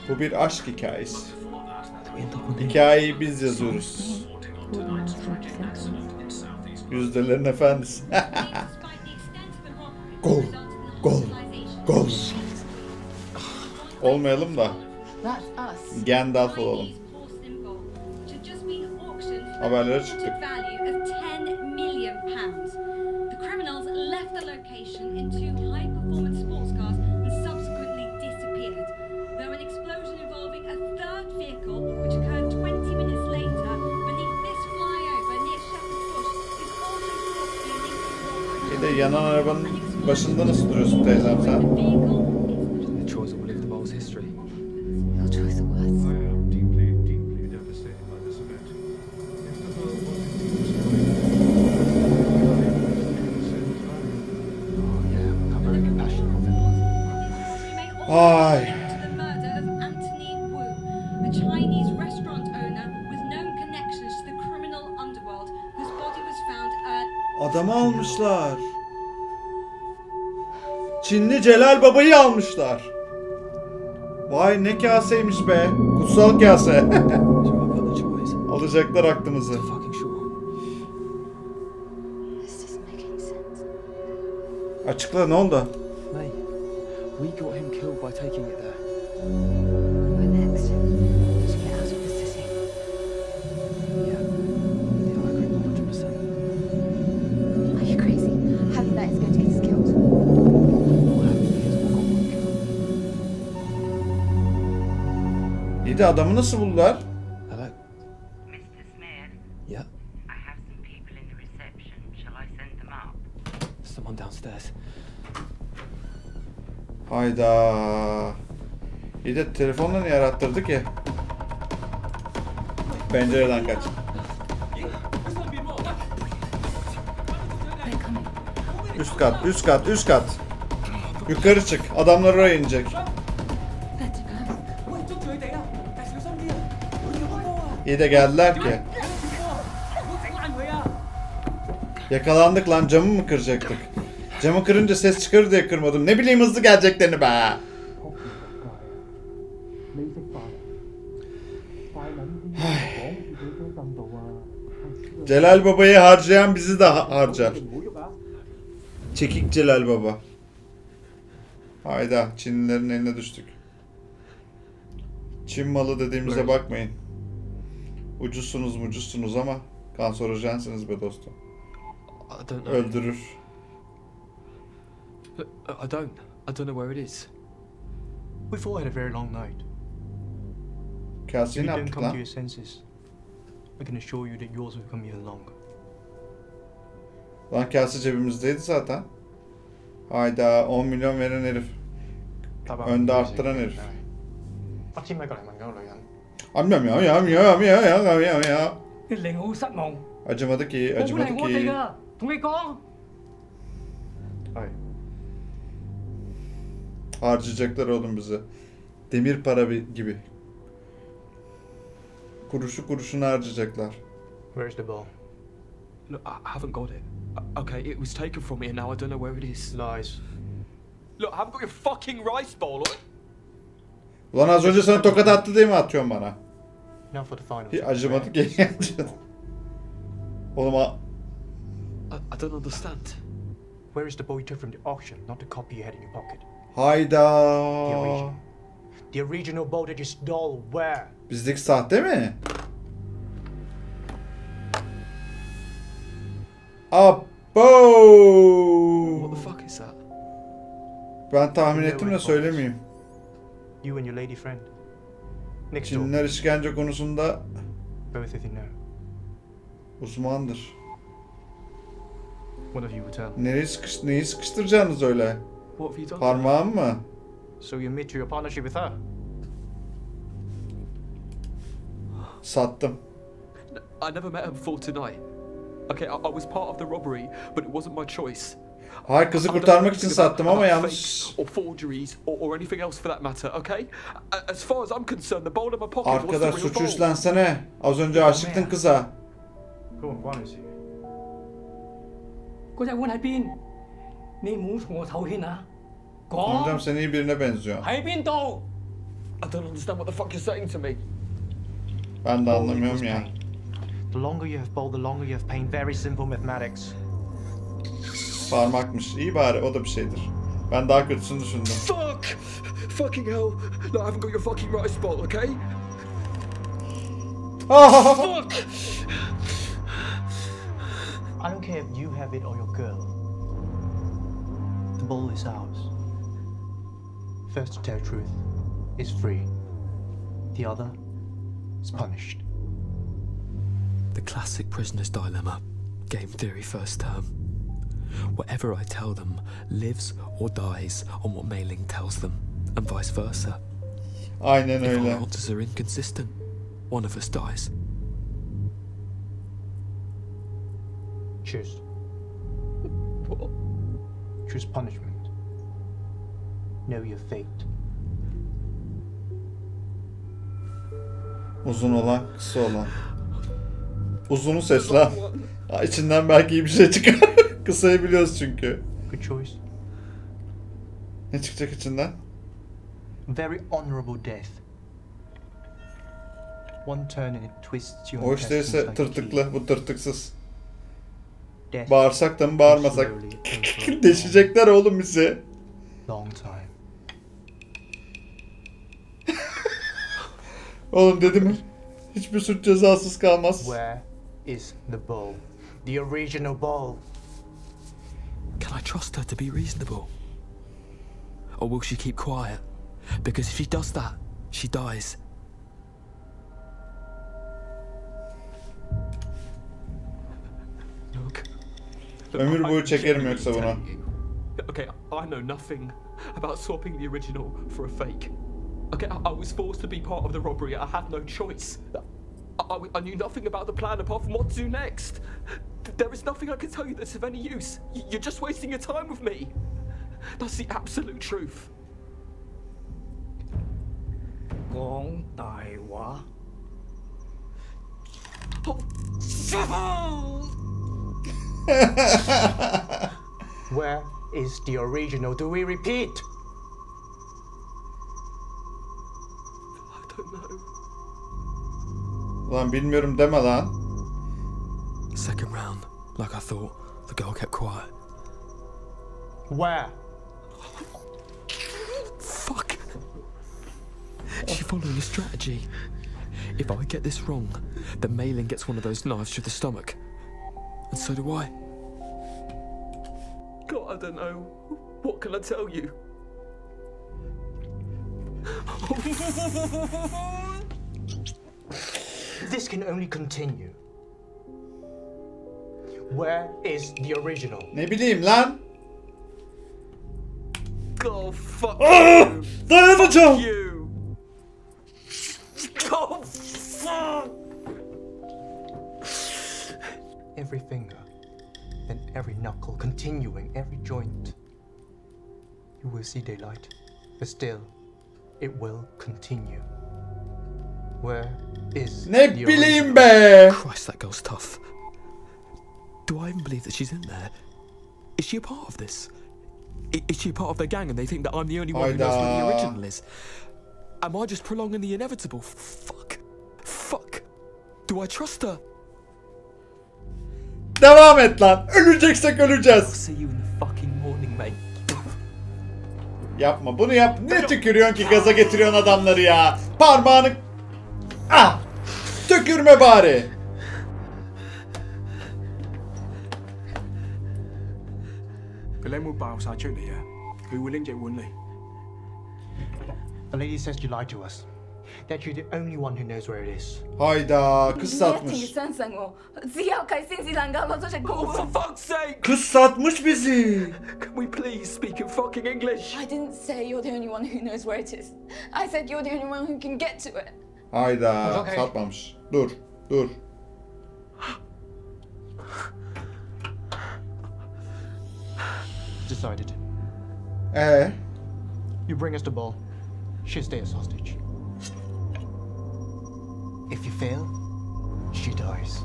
Bu bir aşk hikayesi. Hikayeyi biz yazıyoruz. Yüzdelerin efendisi. gol, gol, gol. Olmayalım da. Gandalf olalım. Haberlere çıktık. Başında nasıl duruyorsun teyzem sen? Celal Baba'yı almışlar. Vay ne kaseymiş be. Kutsal kase. Alacaklar aklımızı. Açıkla ne oldu? Mate, we got him killed by taking it there. Them up? someone downstairs. Hayda. İyi de telefonla niye arattırdı ki? Pencereden kaç. Üst kat, üst kat, üst kat. Yukarı çık. Adamlar oraya inecek. İyi de geldiler ki. Yakalandık lan camı mı kıracaktık? Camı kırınca ses çıkarır diye kırmadım. Ne bileyim hızlı geleceklerini be. Celal Baba'yı harcayan bizi de ha- harcar. Çekik Celal Baba. Hayda Çinlilerin eline düştük. Çin malı dediğimize bakmayın. Ucuzsunuz mucuzsunuz ama kanserojensiniz be dostum. I don't know. Öldürür. Look, I don't. I don't know where it is. We've all had a very long night. If Kasiye you ne don't yaptık come to lan? your senses, I can assure you that yours will come even longer. Lan kase cebimizdeydi zaten. Hayda 10 milyon veren herif. Önde arttıran herif. 不知咪过嚟问嗰个女人， Am yam yam yam yam yam yam yam yam yam. 你令我好失望。 Acımadı ki, 我本 acımadı 系我哋 ki. 㗎，同你讲。 Harcayacaklar oğlum bizi. Demir para bi- gibi. Kuruşu kuruşuna harcayacaklar. Where's the ball? Look, I I haven't got it. Uh, Okay, it was taken from me and now I don't know where it is. Lies. Look, I haven't got your fucking rice bowl. or- Ulan az önce sana tokat attı diye mi atıyorsun bana? Now for the finals. Hiç acımadı ki. Oğlum ha- I, I don't understand. Where is the you took from the auction, not the copy you had in your pocket? Hayda. The original. Ball that you stole, where? Bizdeki sahte mi? Abo. What the fuck is that? Ben tahmin ettim de söylemeyeyim. You and your lady friend. Next door. Çinliler işkence konusunda Both of you know. uzmandır. One of you will tell. Neyi, sıkış, neyi sıkıştıracaksınız öyle? What have you done? Parmağım mı? So you admit to your partnership with her? Sattım. I never met her before tonight. Okay, I, I was part of the robbery, but it wasn't my choice. Hayır kızı kurtarmak için sattım ama yanlış. Arkadaş suçu üstlensene. Az önce aşıktın kıza. Amcam sen iyi birine benziyor. Ben de anlamıyorum ya. The longer you have bowled, the longer you have pain. Very simple mathematics. Parmakmış. İyi bari o da bir şeydir. Ben daha kötüsünü düşündüm. Fuck! Fucking hell! No, I haven't got your fucking right spot, okay? Fuck! I don't care if you have it or your girl. The ball is ours. First to tell truth is free. The other is punished. The classic prisoner's dilemma. Game theory first term. Whatever I tell them lives or dies on what Mei Ling tells them, and vice versa. Aynen If our answers are inconsistent, one of us dies. Choose. Choose punishment. Know your fate. Uzun olan, kısa olan. Uzunu seç lan. İçinden belki iyi bir şey çıkar. Kısayı biliyoruz çünkü. Good choice. Ne çıkacak içinden? Very honorable death. One turn and it twists your O işte ise tırtıklı, bu tırtıksız. Death Bağırsak da mı bağırmasak? Deşecekler oğlum bizi. long time. Oğlum dedim hiçbir suç cezasız kalmaz. Where is the bowl? The original bowl. Can I trust her to be reasonable? Or will she keep quiet? Because if she does that, she dies. Look. Ömür boyu çekerim yoksa buna. Okay, I know nothing about swapping the original for a fake. Okay, I, I was forced to be part of the robbery. I had no choice. I, I- I knew nothing about the plan apart from what to do next. Th- There is nothing I can tell you that's of any use. Y- You're just wasting your time with me. That's the absolute truth. 讲大话。 Where is the original? Do we repeat? Lan bilmiyorum deme lan. Second round, like I thought, the girl kept quiet. Where? Fuck! She's following a strategy. If I get this wrong, then Malin gets one of those knives through the stomach. And so do I. God, I don't know. What can I tell you? This can only continue. Where is the original? Ne bileyim lan. God, fuck Ah! you. Dayanacağım. Fuck you. God, fuck. Every finger, then every knuckle, continuing every joint. You will see daylight, but still, it will continue. Where is Ne the. Christ, that girl's tough. Do I even believe that she's in there? Is she a part of this? Is she a part of their gang and they think that I'm the only one who knows where the original is? Am I just prolonging the inevitable? Fuck. Fuck. Do I trust her? Devam et lan. Öleceksek öleceğiz. I'll See you in the fucking morning, mate. Yapma bunu yap. Ne tükürüyorsun ki gaza getiriyorsun adamları ya. Parmağını... Ah! Took you to my body! The side yeah? The lady says you lied to us. That you're the only one who knows where it is. Hayda, kız satmış. Niye sensen o? Ziya Kaysen zilan galmazocak. Oh, for fuck's sake! Kız satmış bizi. Can we please speak in fucking English? I didn't say you're the only one who knows where it is. I said you're the only one who can get to it. Hayda Okay. satmamış. Dur dur. Decided. Ee? You bring us the ball. She'll stay as hostage. If you fail, she dies.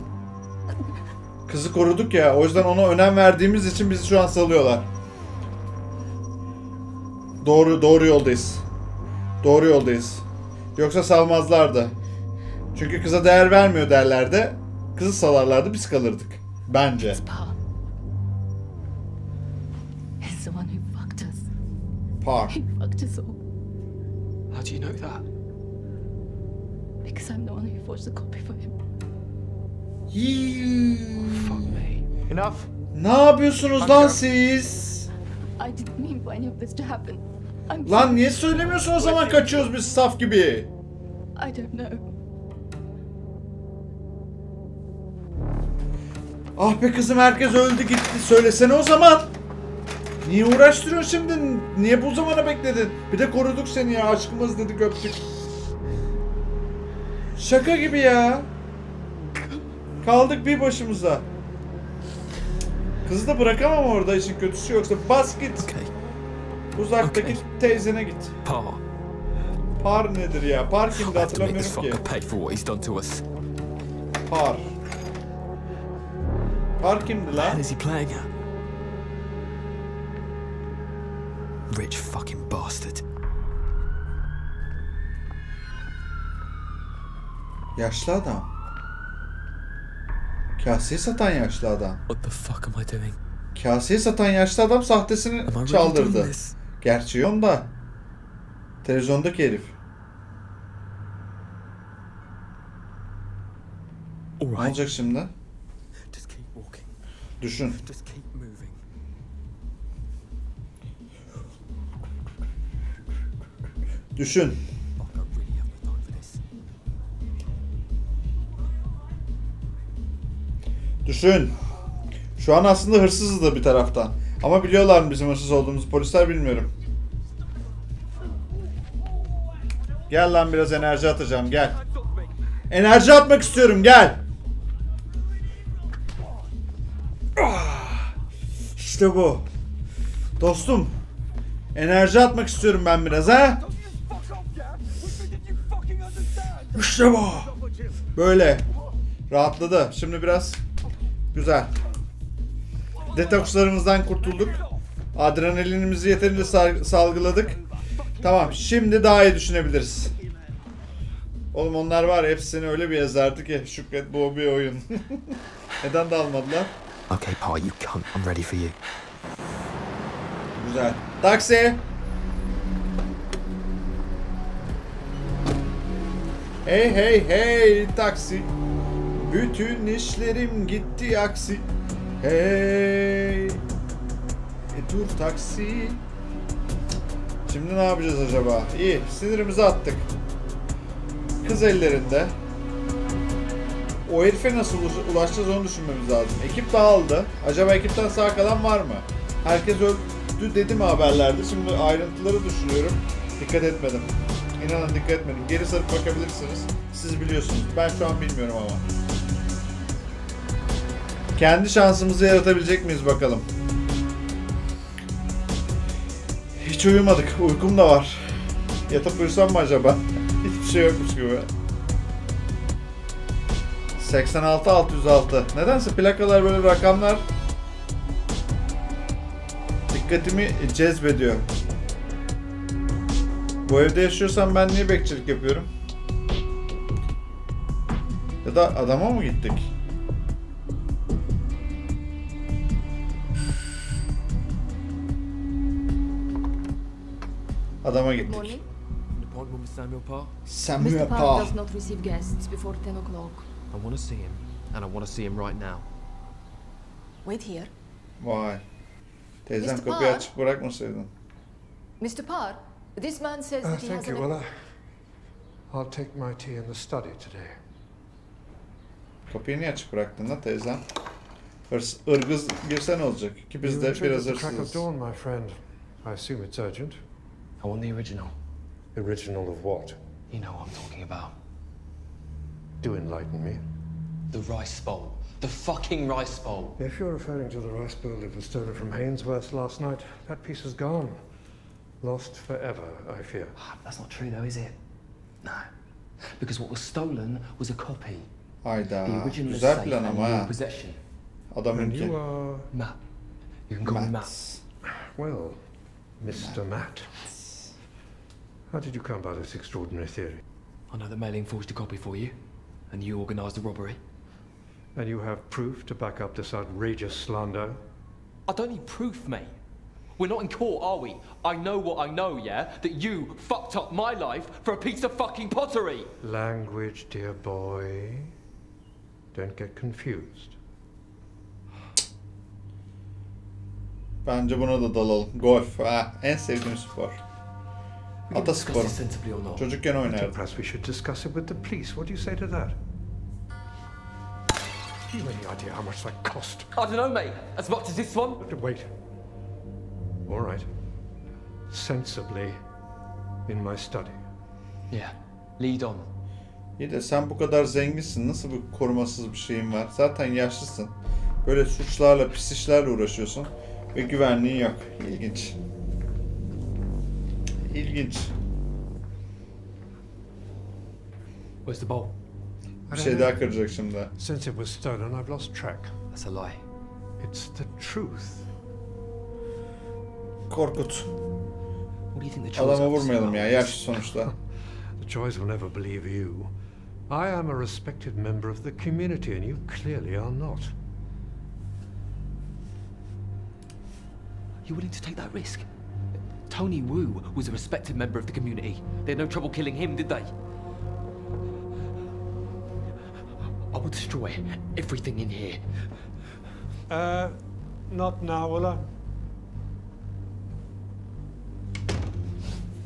Kızı koruduk ya. O yüzden ona önem verdiğimiz için bizi şu an salıyorlar. Doğru doğru yoldayız. Doğru yoldayız. Yoksa salmazlardı. Çünkü kıza değer vermiyor derlerdi. Kızı salarlardı biz kalırdık. Bence. He's the one who fucked us. Par. He fucked us all. How do you know that? Because I'm the one who forged the copy for him. Enough. Ne yapıyorsunuz lan siz? I didn't mean for any of this to happen. I'm Lan niye söylemiyorsun o zaman kaçıyoruz biz saf gibi? I don't know. Ah be kızım herkes öldü gitti. Söylesene o zaman. Niye uğraştırıyorsun şimdi? Niye bu zamana bekledin? Bir de koruduk seni ya. Aşkımız dedik öptük. Şaka gibi ya. Kaldık bir başımıza. Kızı da bırakamam orada işin kötüsü yoksa bas git. Uzaktaki teyzene git. Pa, Par nedir ya? Par kimdi hatırlamıyorum ki. Par. Par kimdi lan? How is he playing at? Rich fucking bastard. Yaşlı adam. Kaseyi satan yaşlı adam. What the fuck am I doing? Kaseyi satan yaşlı adam sahtesini çaldırdı. Gerçeği onda. Televizyondaki herif. Ne olacak şimdi? Düşün. Düşün. Düşün. Şu an aslında hırsızız da bir taraftan. Ama biliyorlar mı bizim hırsız olduğumuzu polisler bilmiyorum. Gel lan biraz enerji atacağım gel. Enerji atmak istiyorum gel. İşte bu. Dostum. Enerji atmak istiyorum ben biraz ha. İşte bu. Böyle. Rahatladı. Şimdi biraz güzel. Detokslarımızdan kurtulduk. Adrenalinimizi yeterince sal- salgıladık. Tamam. Şimdi daha iyi düşünebiliriz. Oğlum onlar var ya, hepsi seni öyle bir yazardı ki Şükret bu bir oyun. Neden dalmadılar? Okay, Pa, you cunt. I'm ready for you. Güzel. Taksi. Hey hey hey taksi. Bütün işlerim gitti aksi. Hey. E dur taksi. Şimdi ne yapacağız acaba? İyi, sinirimizi attık. Kız ellerinde. O herife nasıl ulaş- ulaşacağız onu düşünmemiz lazım. Ekip dağıldı. Acaba ekipten sağ kalan var mı? Herkes öldü dedi mi haberlerde? Şimdi ayrıntıları düşünüyorum. Dikkat etmedim. İnanın dikkat etmedim. Geri sarıp bakabilirsiniz. Siz biliyorsunuz. Ben şu an bilmiyorum ama. Kendi şansımızı yaratabilecek miyiz bakalım. Hiç uyumadık. Uykum da var. Yatıp uyusam mı acaba? Hiçbir şey yokmuş gibi. 86 606. Nedense plakalar böyle rakamlar dikkatimi cezbediyor. Bu evde yaşıyorsam ben niye bekçilik yapıyorum? Ya da adama mı gittik? Adama gittik. Morning. An appointment with Samuel Parr? Samuel Mr. Parr. does not receive guests before 10 o'clock. I want to see him, and I want to see him right now. Wait here. Vay. Teyzem Mr. kapıyı Parr? açık bırakmasaydın. Mr. Parr, this man says Uh, that he thank has you. an... Well, uh, I'll take my tea in the study today. Kapıyı niye açık bıraktın lan teyzem? Hırs, ırgız girsen olacak. Ki biz You de biraz hırsızız. dawn, my friend. I assume it's urgent. I want the original. Original of what? You know what I'm talking about. Do enlighten me. The rice bowl. The fucking rice bowl. If you're referring to the rice bowl that was stolen from Hainsworth last night, that piece is gone. Lost forever, I fear. Ah, that's not true, though, is it? No. Because what was stolen was a copy. Hayda. The original is safe and ama in your possession. Adamın And ki. you are... Matt. You can call me Matt. Well, Mr. Matt. How did you come by this extraordinary theory? I know that Mailing forged a copy for you, and you organised the robbery. And you have proof to back up this outrageous slander? I don't need proof, mate. We're not in court, are we? I know what I know, yeah? That you fucked up my life for a piece of fucking pottery! Language, dear boy. Don't get confused. Bence buna da dalalım. Golf. Ha, ah, en eh, sevdiğim spor. Atasporu. Çocukken oynardım. Perhaps we should discuss it with the police. What do you say to that? You any idea how much that cost? I don't know, mate. As much as this one? Wait. All right. Sensibly in my study. Yeah. Lead on. İyi de sen bu kadar zenginsin. Nasıl bu korumasız bir şeyin var? Zaten yaşlısın. Böyle suçlarla, pis işlerle uğraşıyorsun. Ve güvenliğin yok. İlginç. İlginç. Where's the bowl? Bir şey daha kıracak şimdi. Since it was stolen, I've lost track. That's a lie. It's the truth. Korkut. What do you think the choice Adama officer vurmayalım ya. knows? Yaşlı sonuçta. The Joys will never believe you. I am a respected member of the community, and you clearly are not. You willing to take that risk? Tony Wu was a respected member of the community. They had no trouble killing him, did they? I will destroy everything in here. Uh, not now, will I?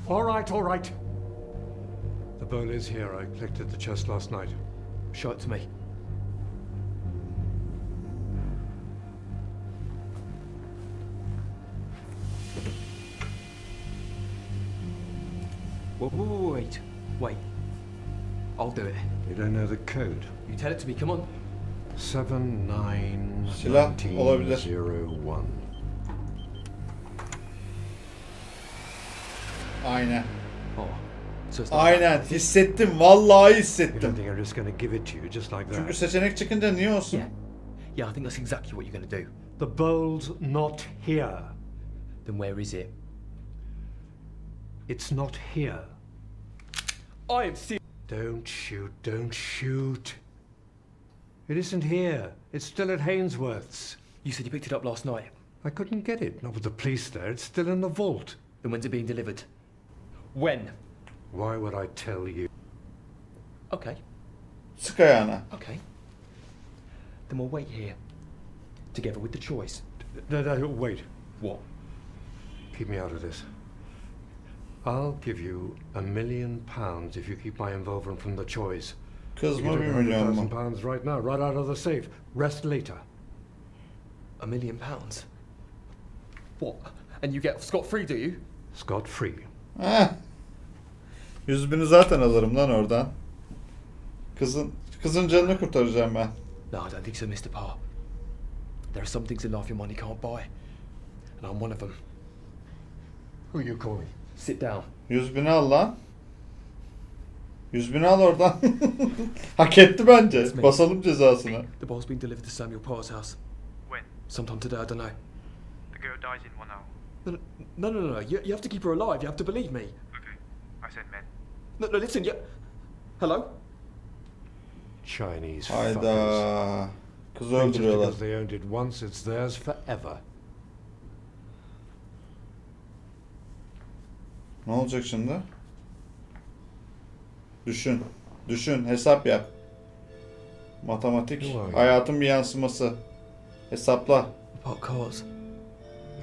All right, all right. The bowl is here. I collected the chest last night. Show it to me. Wait, wait, wait, wait. Wait. I'll do it. You don't know the code? You tell it to me, come on. Seven nine Silah nineteen olabilir. zero one. Oh, Aynen. Oh. So it's not Aynen. Hissettim. Vallahi You don't hissettim. think I'm just going to give it to you just like Çünkü that? seçenek çıkınca niye olsun? Yeah. Yeah, I think that's exactly what you're going to do. The bowl's not here. Then where is it? It's not here. I am serious. Don't shoot, don't shoot. It isn't here. It's still at Hainsworth's. You said you picked it up last night. I couldn't get it, not with the police there. It's still in the vault. Then when's it being delivered? When? Why would I tell you? Okay. Sık ayağına. Okay. Then we'll wait here. Together with the choice. No, no, wait. What? Keep me out of this. I'll give you a million pounds if you keep my involvement from the choice. Because You mı can bir a thousand pounds right now, right out of the safe. Rest later. A million pounds? What? And you get scot free, do you? Scot free. Heh. Yüz bini zaten alırım lan oradan. Kızın kızın canını kurtaracağım ben. No, I don't think so, Mr. Parr. There are some things in life your money can't buy. And I'm one of them. Who are you calling? Sit down. Yüz bini al lan. Yüz bini al oradan. Hak etti bence. Basalım cezasını. The ball's been delivered to Samuel Parr's house. When? Sometime today, I don't know. The girl dies in one hour. No, no, no, no. no. You, you have to keep her alive. You have to believe me. Okay. I said men. No, no, listen. You... Hello? Chinese Hayda. fuckers. Kızı Think just öldürüyorlar. because they owned it once, it's theirs forever. Ne olacak şimdi? Düşün. Düşün. Hesap yap. Matematik. Hayatın bir yansıması. Hesapla. Park cars.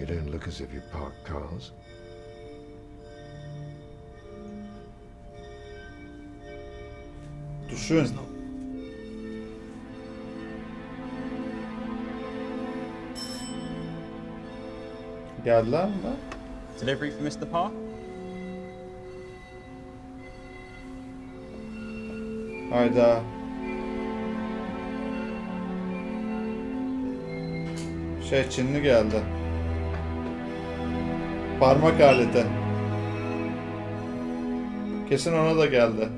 You don't look as if you park cars. Düşün. Geldiler mi? Delivery for Mr. Parr? Hayda. Şey Çinli geldi. Parmak aleti. Kesin ona da geldi.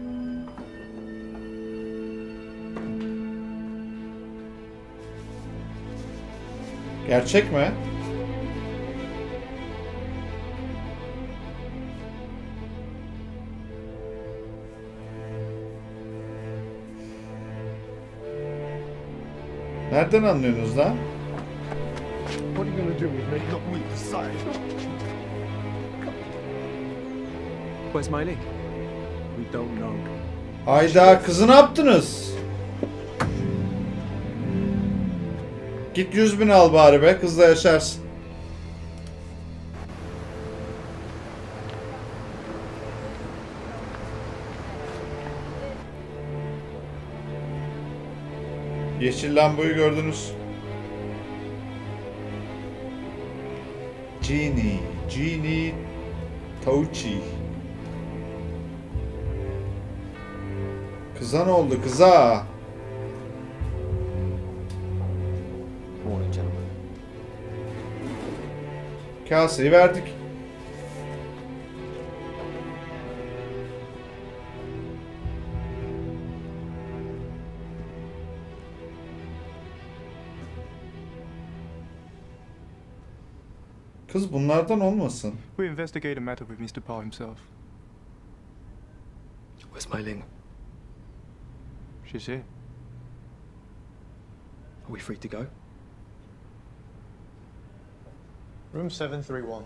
Gerçek mi? Nereden anlıyorsunuz lan? What are you to do with me? Not we decide. Where's my leg? We don't know. Hayda kızı ne yaptınız? Git 100 bin al bari be kızla yaşarsın. Yeşil lambayı gördünüz. Genie, Genie Tauchi. Kıza ne oldu kıza? Kaseyi verdik. Kız bunlardan olmasın. We investigate a matter with Mr. Paul himself. Where's Mei Ling? She's here. Are we free to go? Room 731.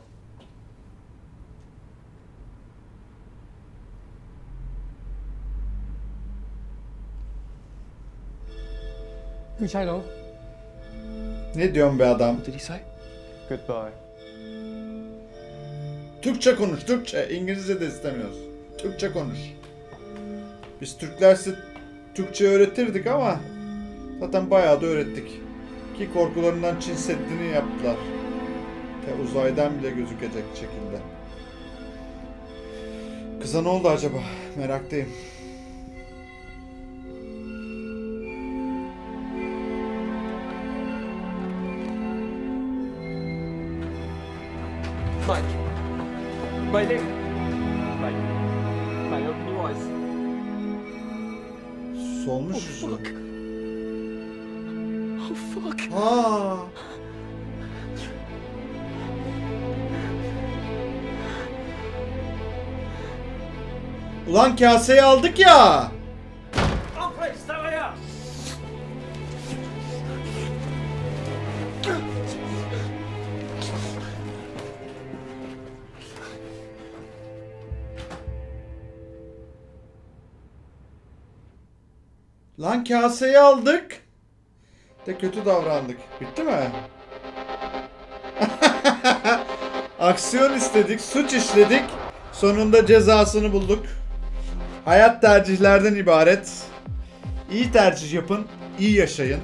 Ne diyorsun be adam? What did he say? Goodbye. Türkçe konuş, Türkçe. İngilizce de istemiyoruz. Türkçe konuş. Biz Türkler Türkçe öğretirdik ama zaten bayağı da öğrettik. Ki korkularından Çin Seddi'ni yaptılar. Te uzaydan bile gözükecek şekilde. Kıza ne oldu acaba? Meraktayım. Ulan kaseyi aldık ya. Lan kaseyi aldık. De kötü davrandık. Bitti mi? Aksiyon istedik, suç işledik. Sonunda cezasını bulduk. Hayat tercihlerden ibaret. İyi tercih yapın, iyi yaşayın.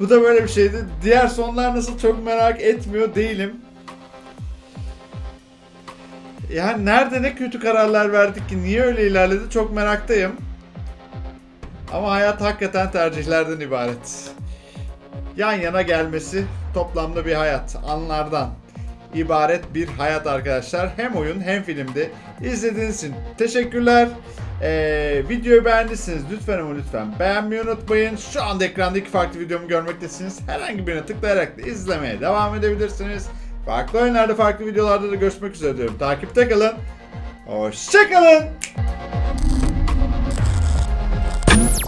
Bu da böyle bir şeydi. Diğer sonlar nasıl çok merak etmiyor değilim. Yani nerede ne kötü kararlar verdik ki niye öyle ilerledi çok meraktayım. Ama hayat hakikaten tercihlerden ibaret. Yan yana gelmesi toplamda bir hayat. Anlardan ibaret bir hayat arkadaşlar. Hem oyun hem filmdi. İzlediğiniz için teşekkürler. Ee, videoyu beğendiyseniz lütfen ama lütfen beğenmeyi unutmayın. Şu anda ekranda iki farklı videomu görmektesiniz. Herhangi birine tıklayarak da izlemeye devam edebilirsiniz. Farklı oyunlarda farklı videolarda da görüşmek üzere diyorum. Takipte kalın. Hoşçakalın.